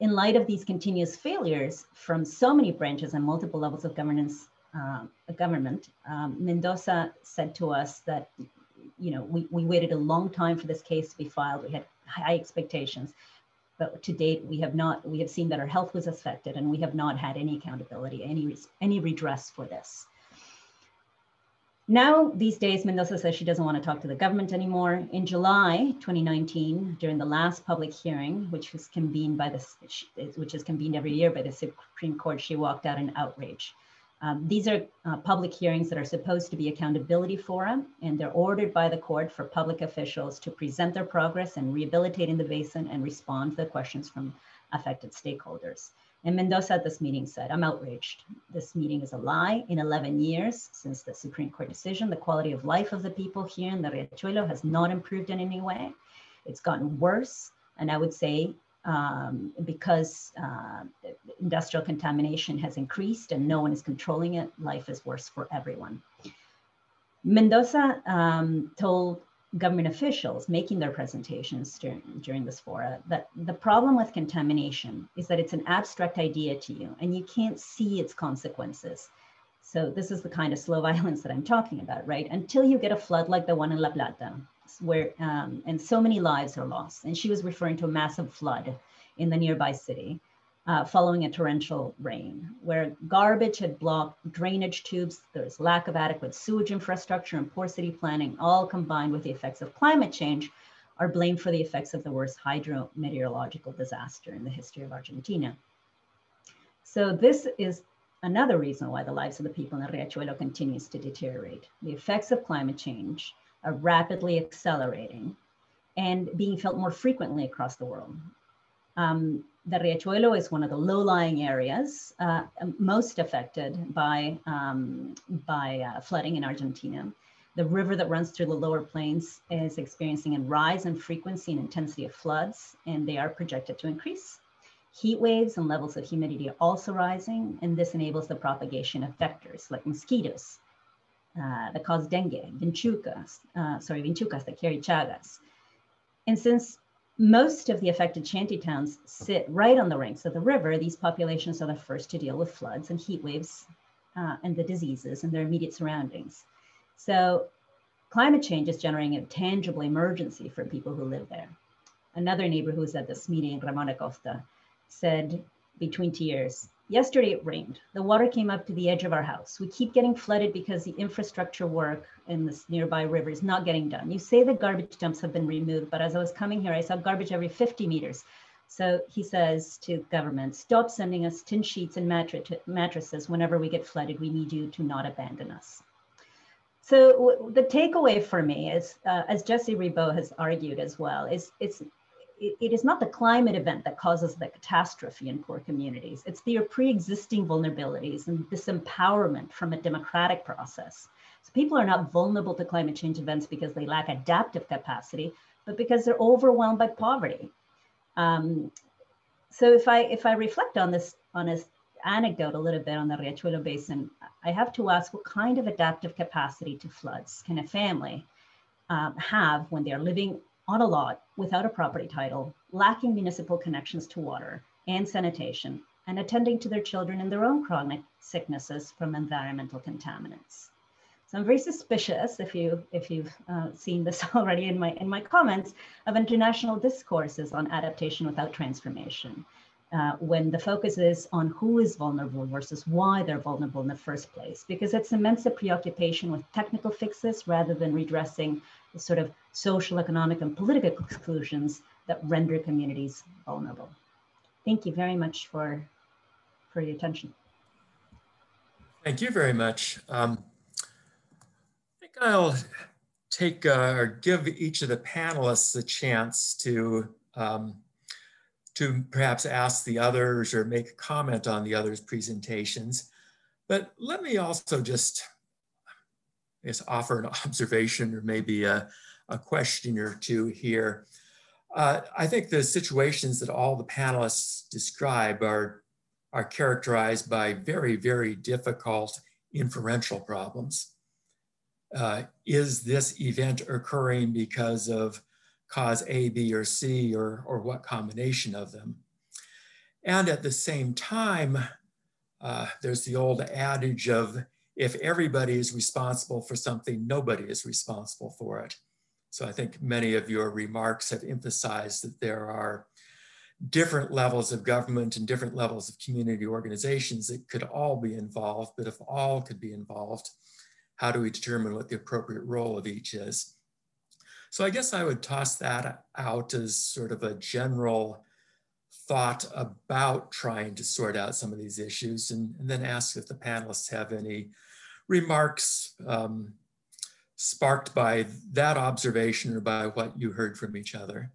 in light of these continuous failures from so many branches and multiple levels of governance, uh, government, um, Mendoza said to us that you know, we, we waited a long time for this case to be filed. We had high expectations, but to date, we have not, we have seen that our health was affected and we have not had any accountability, any, any redress for this. Now, these days, Mendoza says she doesn't want to talk to the government anymore. In July 2019, during the last public hearing, which was convened by the, which is convened every year by the Supreme Court, she walked out in outrage. Um, these are uh, public hearings that are supposed to be accountability forum, and they're ordered by the court for public officials to present their progress and rehabilitate in rehabilitating the basin and respond to the questions from affected stakeholders. And Mendoza at this meeting said, I'm outraged. This meeting is a lie. In 11 years since the Supreme Court decision, the quality of life of the people here in the Riachuelo has not improved in any way. It's gotten worse. And I would say um, because uh, industrial contamination has increased and no one is controlling it, life is worse for everyone. Mendoza um, told government officials making their presentations during, during this fora that the problem with contamination is that it's an abstract idea to you and you can't see its consequences. So this is the kind of slow violence that I'm talking about, right? Until you get a flood like the one in La Plata, where um, and so many lives are lost. And she was referring to a massive flood in the nearby city uh, following a torrential rain, where garbage had blocked drainage tubes. There's lack of adequate sewage infrastructure and poor city planning, all combined with the effects of climate change, are blamed for the effects of the worst hydrometeorological disaster in the history of Argentina. So this is another reason why the lives of the people in Riachuelo continues to deteriorate. The effects of climate change are rapidly accelerating and being felt more frequently across the world. Um, the Riachuelo is one of the low-lying areas uh, most affected by, um, by uh, flooding in Argentina. The river that runs through the lower plains is experiencing a rise in frequency and intensity of floods, and they are projected to increase. Heat waves and levels of humidity are also rising, and this enables the propagation of vectors like mosquitoes, uh, that cause dengue, vinchucas, uh, sorry, vinchucas that carry chagas. And since most of the affected shanty towns sit right on the ranks of the river, these populations are the first to deal with floods and heat waves uh, and the diseases in their immediate surroundings. So climate change is generating a tangible emergency for people who live there. Another neighbor who was at this meeting, Ramona Costa, said between tears, Yesterday it rained. The water came up to the edge of our house. We keep getting flooded because the infrastructure work in this nearby river is not getting done. You say the garbage dumps have been removed, but as I was coming here, I saw garbage every 50 meters. So he says to government, stop sending us tin sheets and mattresses whenever we get flooded. We need you to not abandon us. So the takeaway for me is, uh, as Jesse Ribot has argued as well, is it's it, it is not the climate event that causes the catastrophe in poor communities. It's their pre-existing vulnerabilities and disempowerment from a democratic process. So people are not vulnerable to climate change events because they lack adaptive capacity, but because they're overwhelmed by poverty. Um, so if I if I reflect on this on this anecdote a little bit on the Riachuelo Basin, I have to ask what kind of adaptive capacity to floods can a family um, have when they're living on a lot without a property title, lacking municipal connections to water and sanitation, and attending to their children and their own chronic sicknesses from environmental contaminants. So I'm very suspicious, if you if you've uh, seen this already in my in my comments, of international discourses on adaptation without transformation, uh, when the focus is on who is vulnerable versus why they're vulnerable in the first place, because it cements a preoccupation with technical fixes rather than redressing the sort of social, economic, and political exclusions that render communities vulnerable. Thank you very much for, for your attention. Thank you very much. Um, I think I'll take uh, or give each of the panelists a chance to um, to perhaps ask the others or make a comment on the others' presentations. But let me also just I guess, offer an observation or maybe a, a question or two here. Uh, I think the situations that all the panelists describe are, are characterized by very, very difficult inferential problems. Uh, is this event occurring because of cause A, B, or C, or, or what combination of them? And at the same time, uh, there's the old adage of if everybody is responsible for something, nobody is responsible for it. So I think many of your remarks have emphasized that there are different levels of government and different levels of community organizations that could all be involved, but if all could be involved, how do we determine what the appropriate role of each is? So I guess I would toss that out as sort of a general thought about trying to sort out some of these issues and, and then ask if the panelists have any remarks um, sparked by that observation or by what you heard from each other.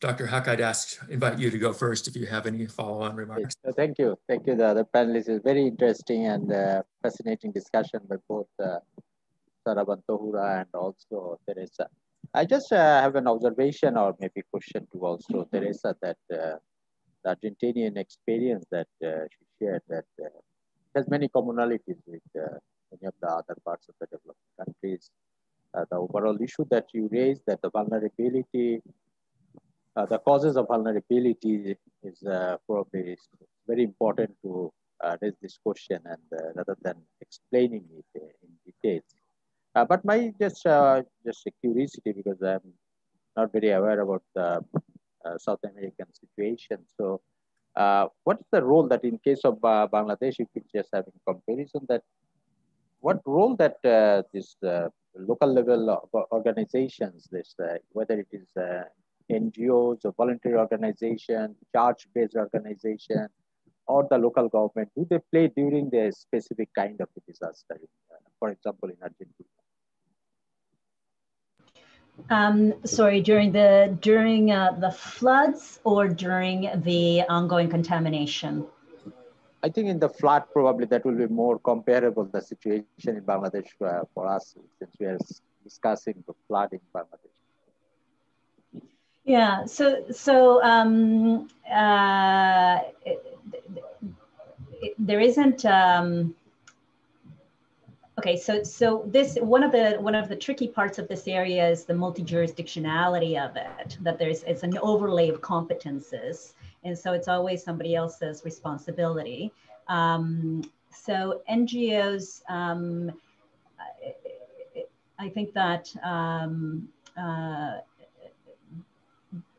Dr. Haque, I'd ask, invite you to go first if you have any follow-on remarks. Thank you. Thank you. The other panelists is very interesting and uh, fascinating discussion by both uh, Sharaban Tahura and also Teresa. I just uh, have an observation or maybe question to also Teresa that uh, the Argentinian experience that uh, she shared that uh, has many commonalities with many of the other parts of the developing countries. the overall issue that you raised that the vulnerability uh, the causes of vulnerability is uh, probably very important to uh, raise this question and uh, rather than explaining it uh, in detail. Uh, but my just just a curiosity because I'm not very aware about the Uh, South American situation. So, uh, what's the role that in case of uh, Bangladesh, if you just have in comparison that what role that this local level organizations, this whether it is NGOs or voluntary organization, charge-based organization, or the local government, do they play during the specific kind of disaster, uh, for example, in Argentina? Um, sorry, during the during uh, the floods or during the ongoing contamination? I think in the flood, probably that will be more comparable the situation in Bangladesh uh, for us, since we are discussing the flood in Bangladesh. Yeah, so so um, uh, it, it, there isn't. Um, okay, so so this one of the one of the tricky parts of this area is the multi-jurisdictionality of it. That there's it's an overlay of competences, and so it's always somebody else's responsibility. Um, so NGOs, um, I, think that. Um, uh,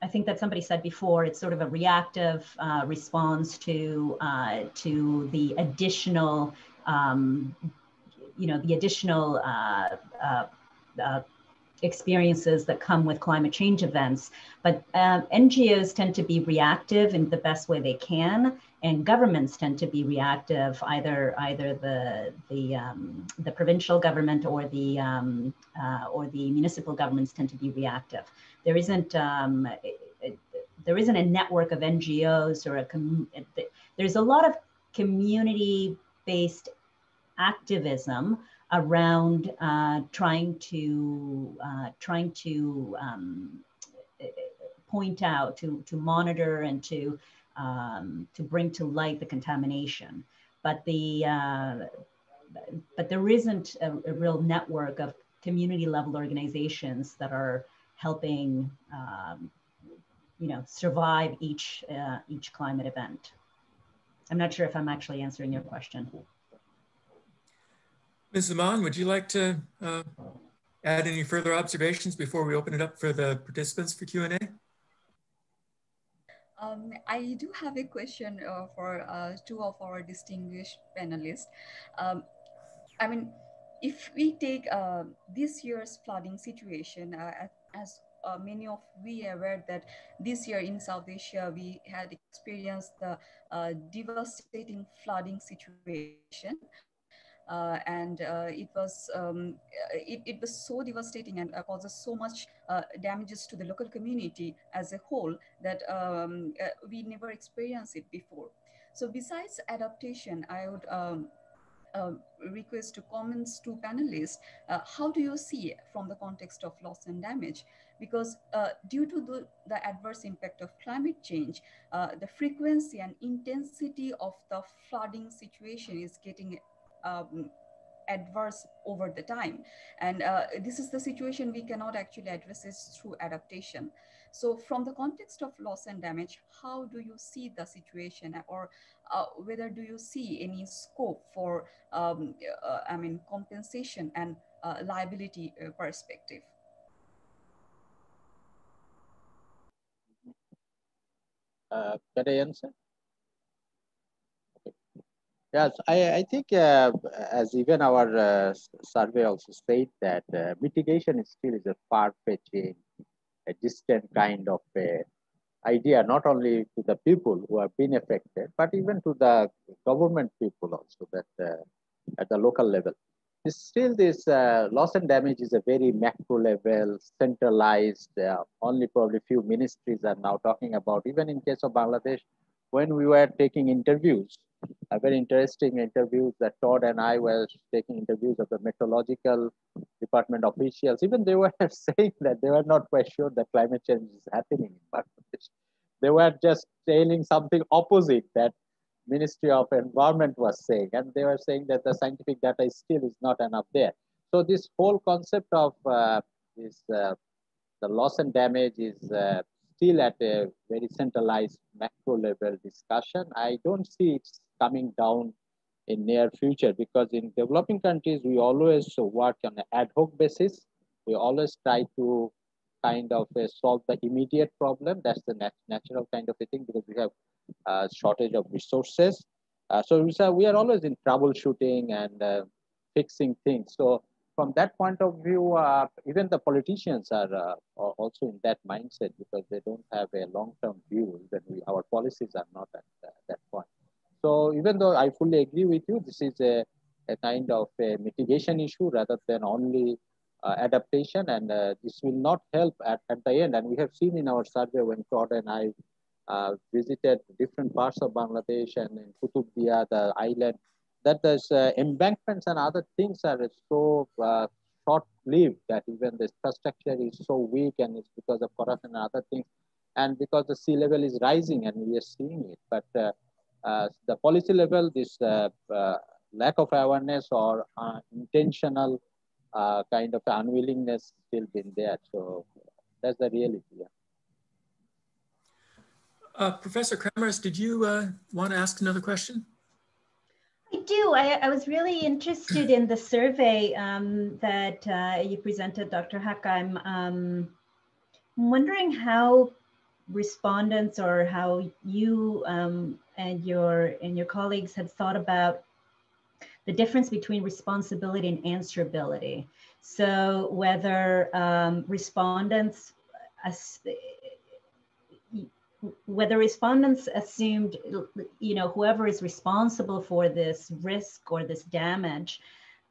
I think that somebody said before, it's sort of a reactive uh, response to uh, to the additional, um, you know, the additional uh, uh, uh experiences that come with climate change events. But um, NGOs tend to be reactive in the best way they can, and governments tend to be reactive. Either either the the um, the provincial government or the um, uh, or the municipal governments tend to be reactive. There isn't um, there isn't a network of NGOs or a com- there's a lot of community based activism around uh, trying to uh, trying to um, point out to to monitor and to um, to bring to light the contamination. But the uh, but there isn't a, a, real network of community level organizations that are helping um, you know survive each uh, each climate event. I'm not sure if i'm actually answering your question Ms. Zaman, would you like to uh, add any further observations before we open it up for the participants for Q&A? Um, I do have a question uh, for uh, two of our distinguished panelists. Um, I mean, if we take uh, this year's flooding situation, uh, as uh, many of we are aware that this year in South Asia, we had experienced the devastating flooding situation. Uh, and uh, it was um, it, it, was so devastating and uh, causes so much uh, damages to the local community as a whole that um, uh, we never experienced it before. So besides adaptation, I would um, uh, request to comments to panelists. how do you see from the context of loss and damage? Because due to the, the, adverse impact of climate change, the frequency and intensity of the flooding situation is getting um, adverse over the time. And uh, this is the situation we cannot actually address is through adaptation. So from the context of loss and damage, how do you see the situation or uh, whether do you see any scope for, um, uh, I mean, compensation and uh, liability uh, perspective? Uh, I answer? Yes, I, I think uh, as even our uh, survey also said that uh, mitigation is still is a far-fetching, a distant kind of a idea, not only to the people who have been affected, but even to the government people also that uh, at the local level. Still, this uh, loss and damage is a very macro level, centralized. Uh, only probably few ministries are now talking about. Even in case of Bangladesh, when we were taking interviews, a very interesting interviews that Todd and I were taking interviews of the meteorological department officials. Even they were saying that they were not quite sure that climate change is happening in Bangladesh. They were just telling something opposite that Ministry of Environment was saying, and they were saying that the scientific data still is not enough there. So this whole concept of uh, this, uh, the loss and damage is uh, still at a very centralized macro level discussion. I don't see it coming down in near future because in developing countries, we always work on an ad hoc basis. We always try to kind of uh, solve the immediate problem. That's the nat natural kind of a thing because we have uh, shortage of resources. Uh, so we are always in troubleshooting and uh, fixing things. So from that point of view, uh, even the politicians are uh, also in that mindset because they don't have a long-term view. Even we, our policies are not at that point. So even though I fully agree with you, this is a, a kind of a mitigation issue rather than only uh, adaptation and uh, this will not help at, at the end. And we have seen in our survey when Claude and I uh, visited different parts of Bangladesh and in Kutubdia, the island, that there's uh, embankments and other things are so uh, short-lived that even the infrastructure is so weak and it's because of corruption and other things. And because the sea level is rising and we are seeing it. But uh, the policy level, this lack of awareness or intentional kind of unwillingness still been there. So that's the reality. Yeah. Uh, Professor Kramarz, did you uh, want to ask another question? I do. I, I was really interested in the survey um, that uh, you presented, Dr. Haque. I'm um, wondering how respondents or how you um, and your and your colleagues had thought about the difference between responsibility and answerability. So whether um, respondents whether respondents assumed, you know, whoever is responsible for this risk or this damage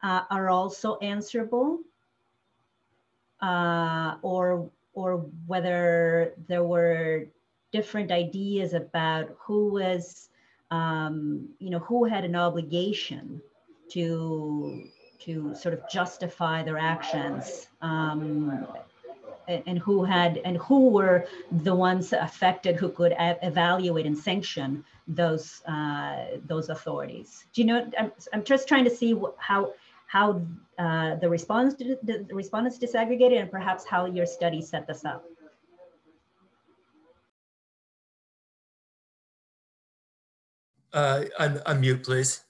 uh, are also answerable, uh, or or whether there were different ideas about who was, um, you know, who had an obligation to to sort of justify their actions um, and who had and who were the ones affected who could evaluate and sanction those uh, those authorities. Do you know? I'm, I'm just trying to see how how uh, the response the respondents disaggregated and perhaps how your study set this up. Uh, un unmute, please.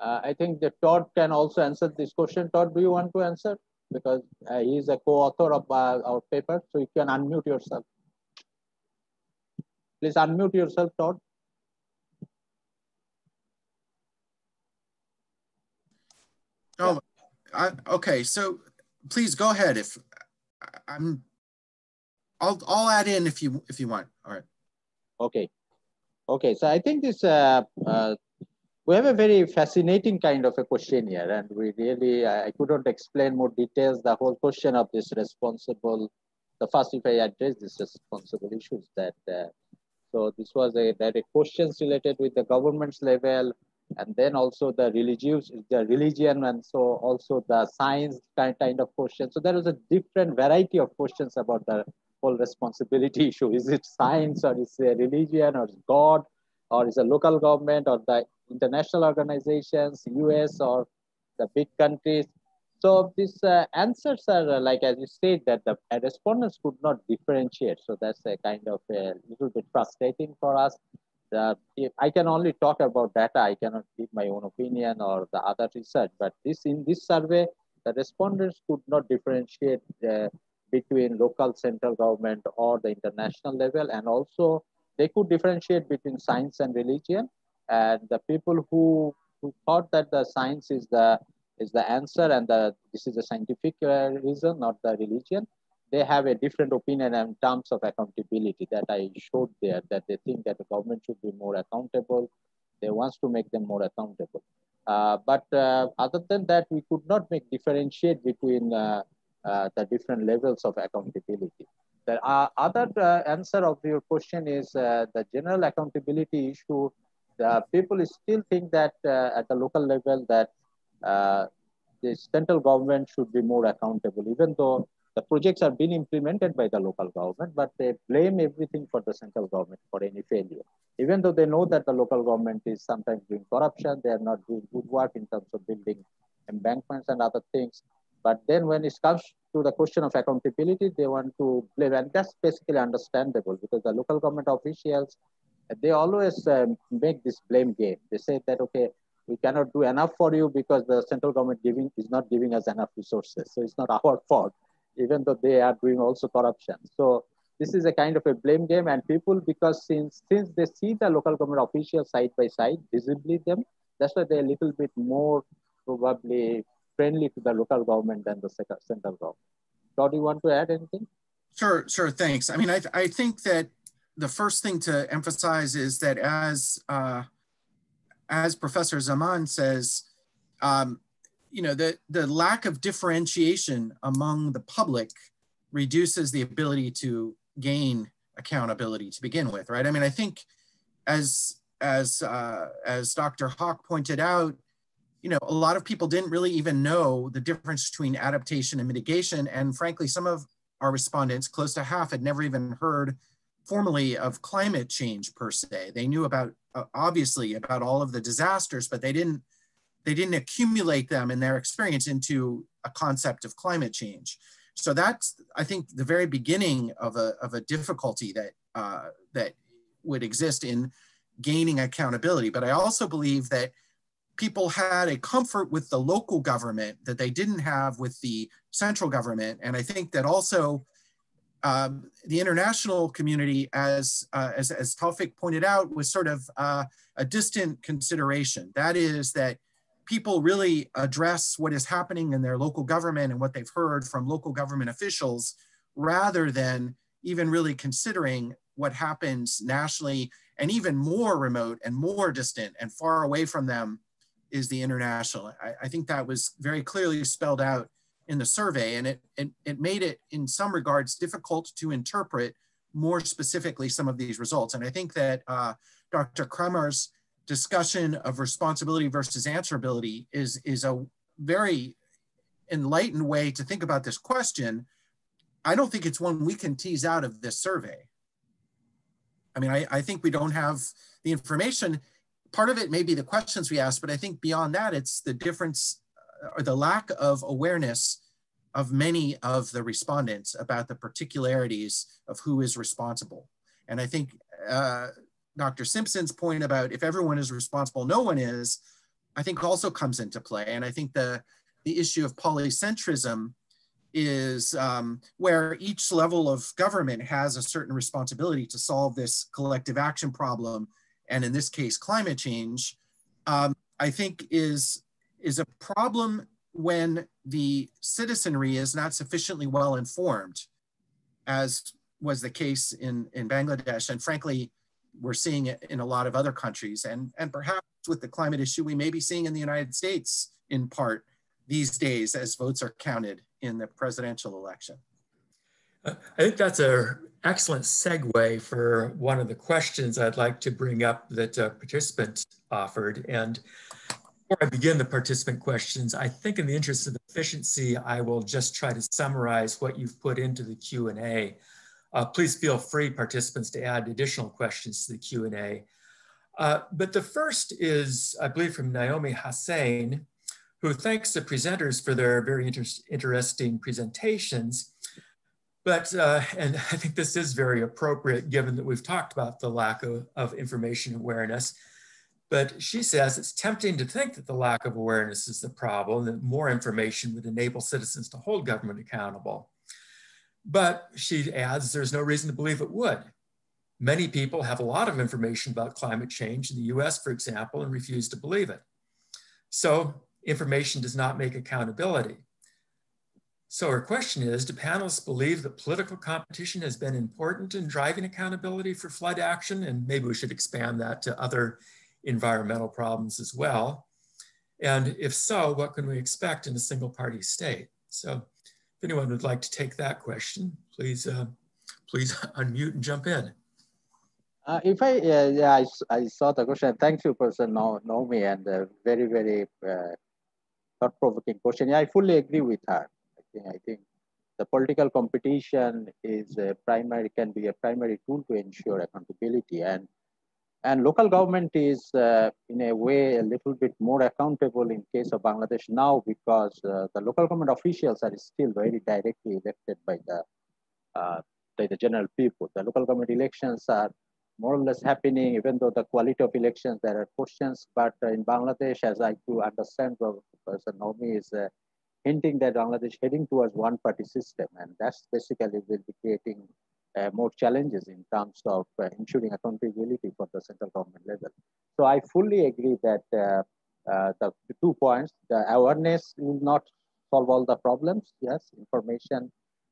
Uh, I think that Todd can also answer this question. Todd, do you want to answer? because uh, he is a co-author of uh, our paper. So you can unmute yourself. Please unmute yourself, Todd. Oh, I, okay. So please go ahead. If I'm, I'll I'll add in if you if you want. All right. Okay. Okay. So I think this uh, uh, we have a very fascinating kind of a question here and we really i couldn't explain more details the whole question of this responsible the first if i address this responsible issues that uh, so this was a direct questions related with the government's level and then also the religious the religion and so also the science kind, kind of question so there was a different variety of questions about the whole responsibility issue is it science or is it religion or god or is a local government or the international organizations, US or the big countries. So these uh, answers are uh, like, as you said, that the respondents could not differentiate. So that's a kind of a little bit frustrating for us. The, I can only talk about data. I cannot give my own opinion or the other research. But this in this survey, the respondents could not differentiate uh, between local central government or the international level. And also they could differentiate between science and religion. And the people who, who thought that the science is the, is the answer and the, this is a scientific uh, reason, not the religion, they have a different opinion in terms of accountability that I showed there, that they think that the government should be more accountable. They want to make them more accountable. Uh, but uh, other than that, we could not make differentiate between uh, uh, the different levels of accountability. The uh, other uh, answer of your question is the general accountability issue. The people still think that at the local level that the central government should be more accountable, even though the projects are being implemented by the local government, but they blame everything for the central government for any failure. Even though they know that the local government is sometimes doing corruption, they are not doing good work in terms of building embankments and other things. But then when it comes to the question of accountability, they want to blame, and that's basically understandable because the local government officials, they always um, make this blame game. They say that, okay, we cannot do enough for you because the central government giving is not giving us enough resources. So it's not our fault, even though they are doing also corruption. So this is a kind of a blame game and people, because since, since they see the local government officials side by side, visibly them, that's why they're a little bit more probably friendly to the local government than the central government. Todd, you want to add anything? Sure, sure. Thanks. I mean, I, I think that the first thing to emphasize is that as uh, as Professor Zaman says, um, you know, the, the lack of differentiation among the public reduces the ability to gain accountability to begin with, right? I mean, I think as as uh, as Dr. Haque pointed out, you know, a lot of people didn't really even know the difference between adaptation and mitigation. And frankly, some of our respondents, close to half, had never even heard formally of climate change per se. They knew about, uh, obviously, about all of the disasters, but they didn't, they didn't accumulate them in their experience into a concept of climate change. So that's, I think, the very beginning of a, of a difficulty that, uh, that would exist in gaining accountability. But I also believe that people had a comfort with the local government that they didn't have with the central government. And I think that also um, the international community, as, uh, as, as Tawfique pointed out, was sort of uh, a distant consideration. That is that people really address what is happening in their local government and what they've heard from local government officials rather than even really considering what happens nationally and even more remote and more distant and far away from them is the international. I, I, think that was very clearly spelled out in the survey and it, it, it made it in some regards difficult to interpret more specifically some of these results. And I think that uh, Dr. Kramarz's discussion of responsibility versus answerability is, is a very enlightened way to think about this question. I don't think it's one we can tease out of this survey. I mean, I, I think we don't have the information part of it may be the questions we ask, but I think beyond that, it's the difference uh, or the lack of awareness of many of the respondents about the particularities of who is responsible. And I think uh, Dr. Simpson's point about if everyone is responsible, no one is, I think also comes into play. And I think the, the issue of polycentrism is um, where each level of government has a certain responsibility to solve this collective action problem and in this case, climate change, um, I think is, is a problem when the citizenry is not sufficiently well informed, as was the case in, in Bangladesh. And frankly, we're seeing it in a lot of other countries. And, and perhaps with the climate issue, we may be seeing in the United States in part these days as votes are counted in the presidential election. I think that's a excellent segue for one of the questions I'd like to bring up that a participant offered. And before I begin the participant questions, I think in the interest of efficiency, I will just try to summarize what you've put into the Q&A. Uh, please feel free, participants, to add additional questions to the Q&A. Uh, but the first is, I believe, from Naomi Hossain, who thanks the presenters for their very inter interesting presentations. But, uh, and I think this is very appropriate given that we've talked about the lack of, of information awareness. But she says it's tempting to think that the lack of awareness is the problem, that more information would enable citizens to hold government accountable. But she adds there's no reason to believe it would. Many people have a lot of information about climate change in the US, for example, and refuse to believe it. So information does not make accountability. So our question is, do panelists believe that political competition has been important in driving accountability for flood action? And maybe we should expand that to other environmental problems as well. And if so, what can we expect in a single party state? So if anyone would like to take that question, please, uh, please unmute and jump in. Uh, if I, uh, yeah, I, I, saw the question. Thank you, person Naomi, and very, very uh, thought-provoking question. Yeah, I fully agree with her. I think, the political competition is a primary can be a primary tool to ensure accountability, and and local government is uh, in a way a little bit more accountable in case of Bangladesh now because uh, the local government officials are still very directly elected by the uh, by the general people. The local government elections are more or less happening, even though the quality of elections, there are questions. But in Bangladesh, as I do understand, Professor Naomi is uh, hinting that Bangladesh heading towards one party system. And that's basically will be creating uh, more challenges in terms of uh, ensuring accountability for the central government level. So I fully agree that uh, uh, the, the, two points, the awareness will not solve all the problems. Yes, information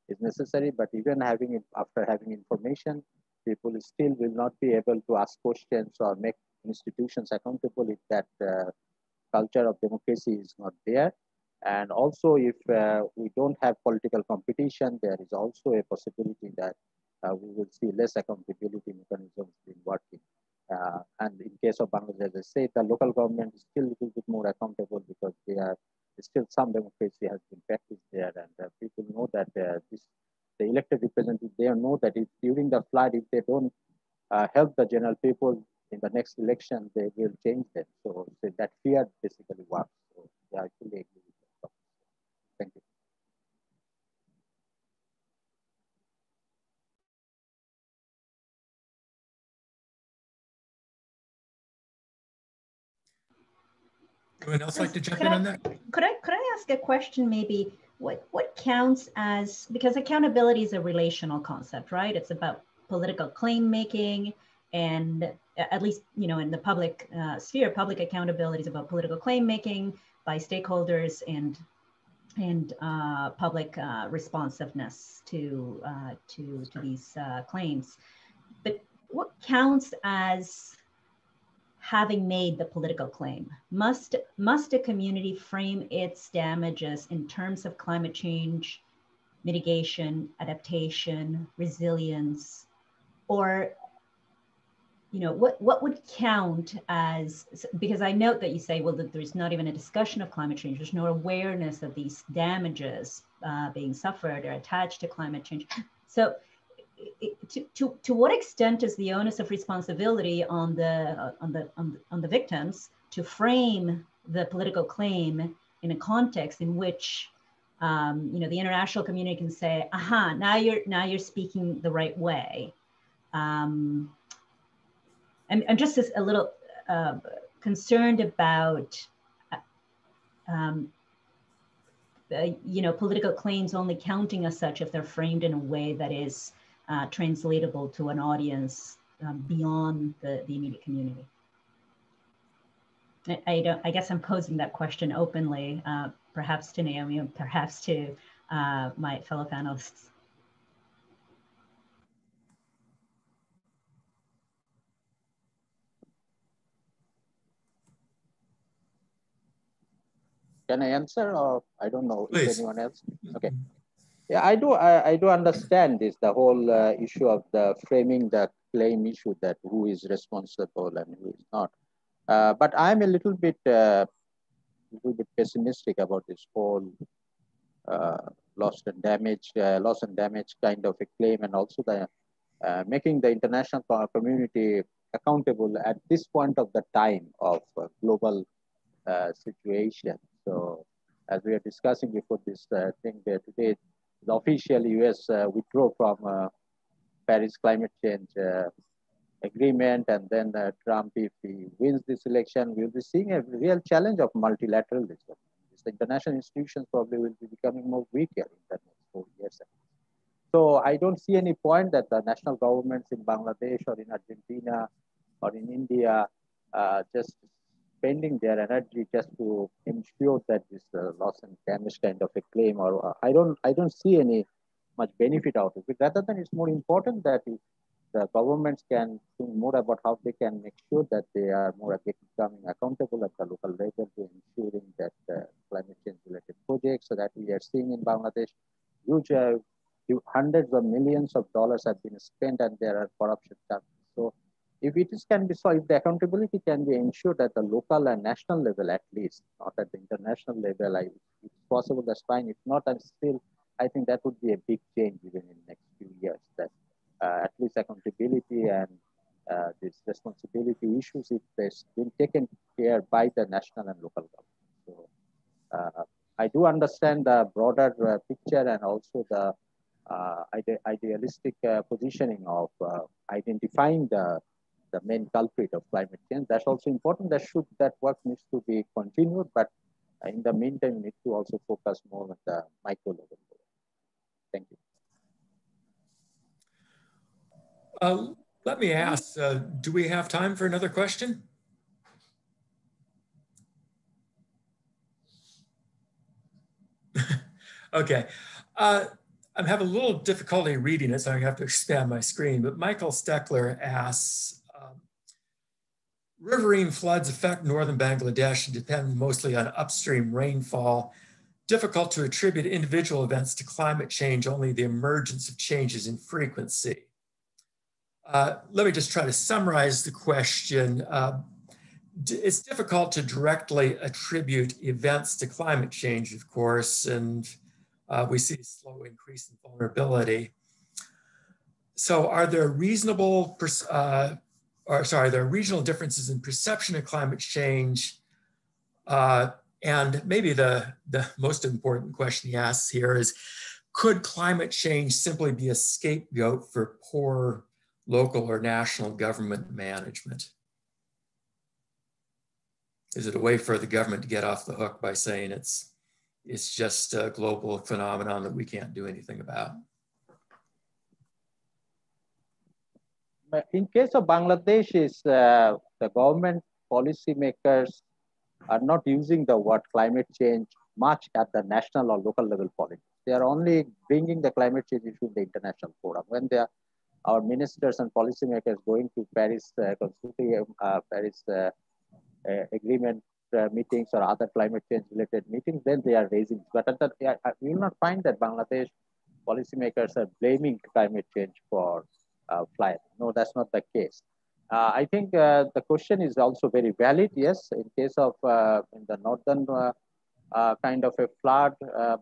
is necessary, but even having it after having information, people still will not be able to ask questions or make institutions accountable if that uh, culture of democracy is not there. And also, if uh, we don't have political competition, there is also a possibility that uh, we will see less accountability mechanisms being working. Uh, and in case of Bangladesh, as I say, the local government is still a little bit more accountable because they are still some democracy has been practiced there, and uh, people know that uh, this the elected representatives, they know that if during the flood, if they don't uh, help the general people in the next election, they will change them. So, so that fear basically works. So I fully agree. Thank you. Anyone else like to jump could in I, on that? Could I could I ask a question maybe what what counts as because accountability is a relational concept right it's about political claim making and at least you know in the public uh, sphere public accountability is about political claim making by stakeholders and and uh, public uh, responsiveness to uh, to to these uh, claims but what counts as having made the political claim. Must, must a community frame its damages in terms of climate change, mitigation, adaptation, resilience, or you know what what would count as because i note that you say well that there's not even a discussion of climate change there's no awareness of these damages uh, being suffered or attached to climate change. So to, to, to what extent is the onus of responsibility on the, uh, on, the, on, the, on the victims to frame the political claim in a context in which um, you know the international community can say aha now you're now you're speaking the right way. Um, I'm, I'm just a little uh, concerned about um, uh, you know political claims only counting as such if they're framed in a way that is uh, translatable to an audience um, beyond the, the immediate community? I, I, don't, I guess I'm posing that question openly, uh, perhaps to Naomi and perhaps to uh, my fellow panelists. Can I answer or I don't know Please. if anyone else? Okay. Yeah, I do. I, I do understand this. The whole uh, issue of the framing the claim issue that who is responsible and who is not. Uh, but I'm a little bit, uh, little bit pessimistic about this whole uh, loss and damage, uh, loss and damage kind of a claim, and also the uh, making the international community accountable at this point of the time of global uh, situation. So as we are discussing before this uh, thing today, the official US uh, from uh, Paris climate change uh, agreement and then Trump, if he wins this election, we'll be seeing a real challenge of multilateralism. The international institutions probably will be becoming more weaker in the next four years. So I don't see any point that the national governments in Bangladesh or in Argentina or in India uh, just spending their energy just to ensure that this uh, loss and damage kind of a claim or uh, I don't I don't see any much benefit out of it. Rather than it's more important that the governments can think more about how they can make sure that they are more becoming accountable at the local level to ensuring that uh, climate change related projects so that we are seeing in Bangladesh huge uh, hundreds of millions of dollars have been spent and there are corruption charges. So if it is can be solved, the accountability can be ensured at the local and national level at least, not at the international level. I, if possible, that's fine. If not, I'm still, I think that would be a big change even in the next few years. That uh, at least accountability and uh, this responsibility issues, if they've been taken care by the national and local government. So uh, I do understand the broader uh, picture and also the uh, ide idealistic uh, positioning of identifying the the main culprit of climate change. That's also important. That should that work needs to be continued, but in the meantime, we need to also focus more on the micro level. Thank you. Uh, let me ask, uh, do we have time for another question? okay. Uh, I'm having a little difficulty reading it, so I have to expand my screen. But Michael Steckler asks, Riverine floods affect northern Bangladesh and depend mostly on upstream rainfall. Difficult to attribute individual events to climate change, only the emergence of changes in frequency. Uh, let me just try to summarize the question. Uh, it's difficult to directly attribute events to climate change, of course, and uh, we see a slow increase in vulnerability. So are there reasonable uh, or sorry, there are regional differences in perception of climate change. Uh, and maybe the, the most important question he asks here is, could climate change simply be a scapegoat for poor local or national government management? Is it a way for the government to get off the hook by saying it's, it's just a global phenomenon that we can't do anything about? In case of Bangladesh, is uh, the government policymakers are not using the word climate change much at the national or local level politics. They are only bringing the climate change issue in the international forum. When they are, our ministers and policymakers going to Paris, uh, uh, Paris uh, uh agreement uh, meetings or other climate change related meetings, then they are raising. But you will not find that Bangladesh policymakers are blaming climate change for uh, fly. No, that's not the case. Uh, I think uh, the question is also very valid. Yes, in case of in the northern kind of a flood,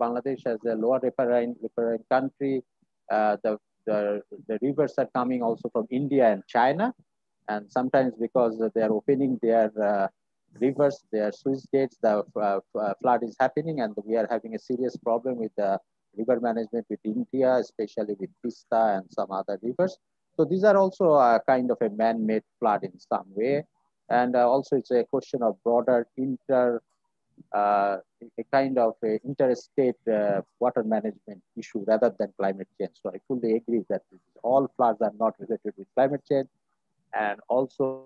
Bangladesh has a lower riverine, riverine country. the, the, the rivers are coming also from India and China. And sometimes because they are opening their rivers, their sluice gates, the uh, flood is happening, and we are having a serious problem with the river management with India, especially with Teesta and some other rivers. So these are also a kind of a man-made flood in some way. And uh, also it's a question of broader inter, uh, a kind of a interstate uh, water management issue rather than climate change. So I fully agree that all floods are not related with climate change. And also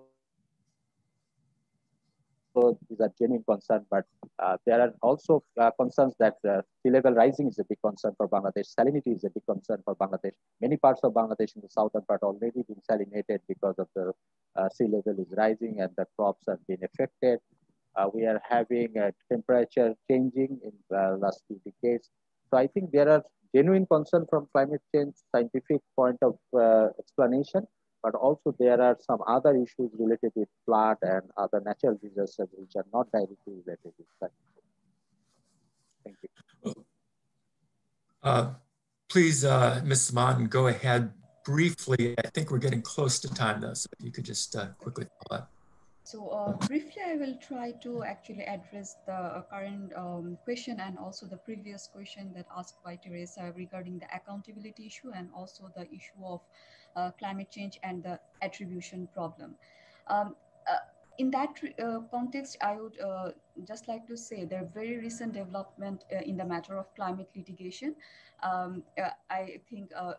these are genuine concerns, but uh, there are also uh, concerns that uh, sea level rising is a big concern for Bangladesh. Salinity is a big concern for Bangladesh. Many parts of Bangladesh in the southern part already been salinated because of the uh, sea level is rising and the crops have been affected. Uh, we are having a temperature changing in the last few decades. So I think there are genuine concern from climate change scientific point of uh, explanation but also there are some other issues related with flood and other natural disasters which are not directly related with climate Thank you. Uh, please, uh, Ms. Martin, go ahead briefly, I think we're getting close to time though, so if you could just uh, quickly follow up. So uh, briefly, I will try to actually address the uh, current um, question and also the previous question that asked by Teresa regarding the accountability issue and also the issue of uh, climate change and the attribution problem. Um, uh, in that uh, context, I would uh, just like to say there are very recent development uh, in the matter of climate litigation. Um, uh, I think uh,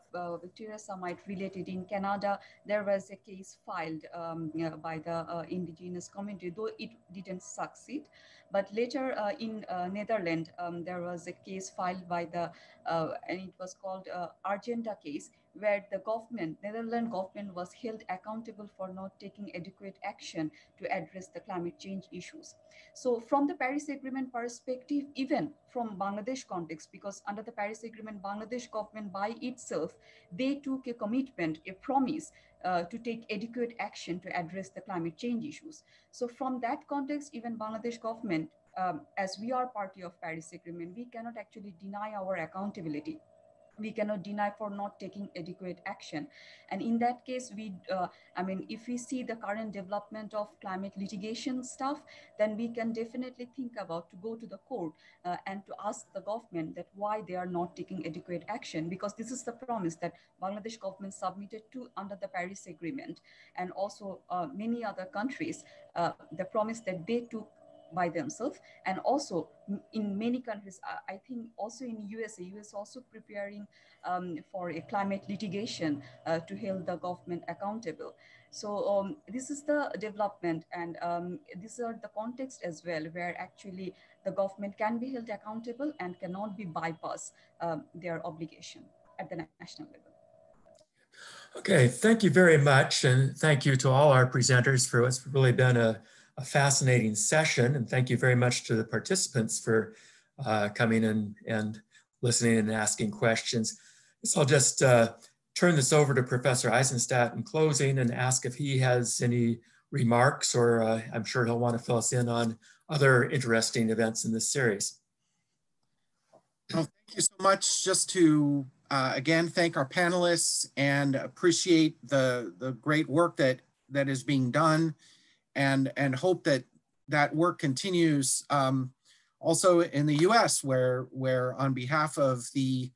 Teresa might relate it. In Canada, there was a case filed um, by the indigenous community, though it didn't succeed. But later in Netherlands, um, there was a case filed by the, and it was called Urgenda case, where the government, Netherlands government was held accountable for not taking adequate action to address the climate change issues. So from the Paris Agreement perspective, even from Bangladesh context, because under the Paris Agreement, Bangladesh government by itself, they took a commitment, a promise uh, to take adequate action to address the climate change issues. So from that context, even Bangladesh government, um, as we are party of Paris Agreement, we cannot actually deny our accountability we cannot deny for not taking adequate action. And in that case, we, uh, I mean, if we see the current development of climate litigation stuff, then we can definitely think about to go to the court uh, and to ask the government that why they are not taking adequate action, because this is the promise that Bangladesh government submitted to under the Paris Agreement and also uh, many other countries, uh, the promise that they took by themselves and also in many countries i think also in usa us also preparing um, for a climate litigation uh, to hold the government accountable so um, this is the development and um, these are the context as well where actually the government can be held accountable and cannot be bypass um, their obligation at the national level Okay, thank you very much. And thank you to all our presenters for what's really been a a fascinating session and thank you very much to the participants for uh, coming in and listening and asking questions. So I'll just uh, turn this over to Professor Eisenstadt in closing and ask if he has any remarks or uh, I'm sure he'll want to fill us in on other interesting events in this series. Well, thank you so much. Just to uh, again thank our panelists and appreciate the the great work that that is being done and, and hope that that work continues um, also in the US where, where on behalf of the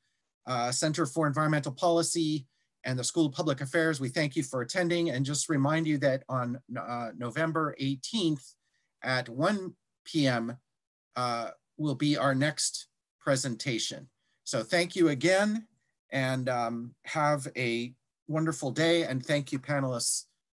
uh, Center for Environmental Policy and the School of Public Affairs, we thank you for attending and just remind you that on uh, November 18th at 1 p.m. Uh, will be our next presentation. So thank you again and um, have a wonderful day and thank you panelists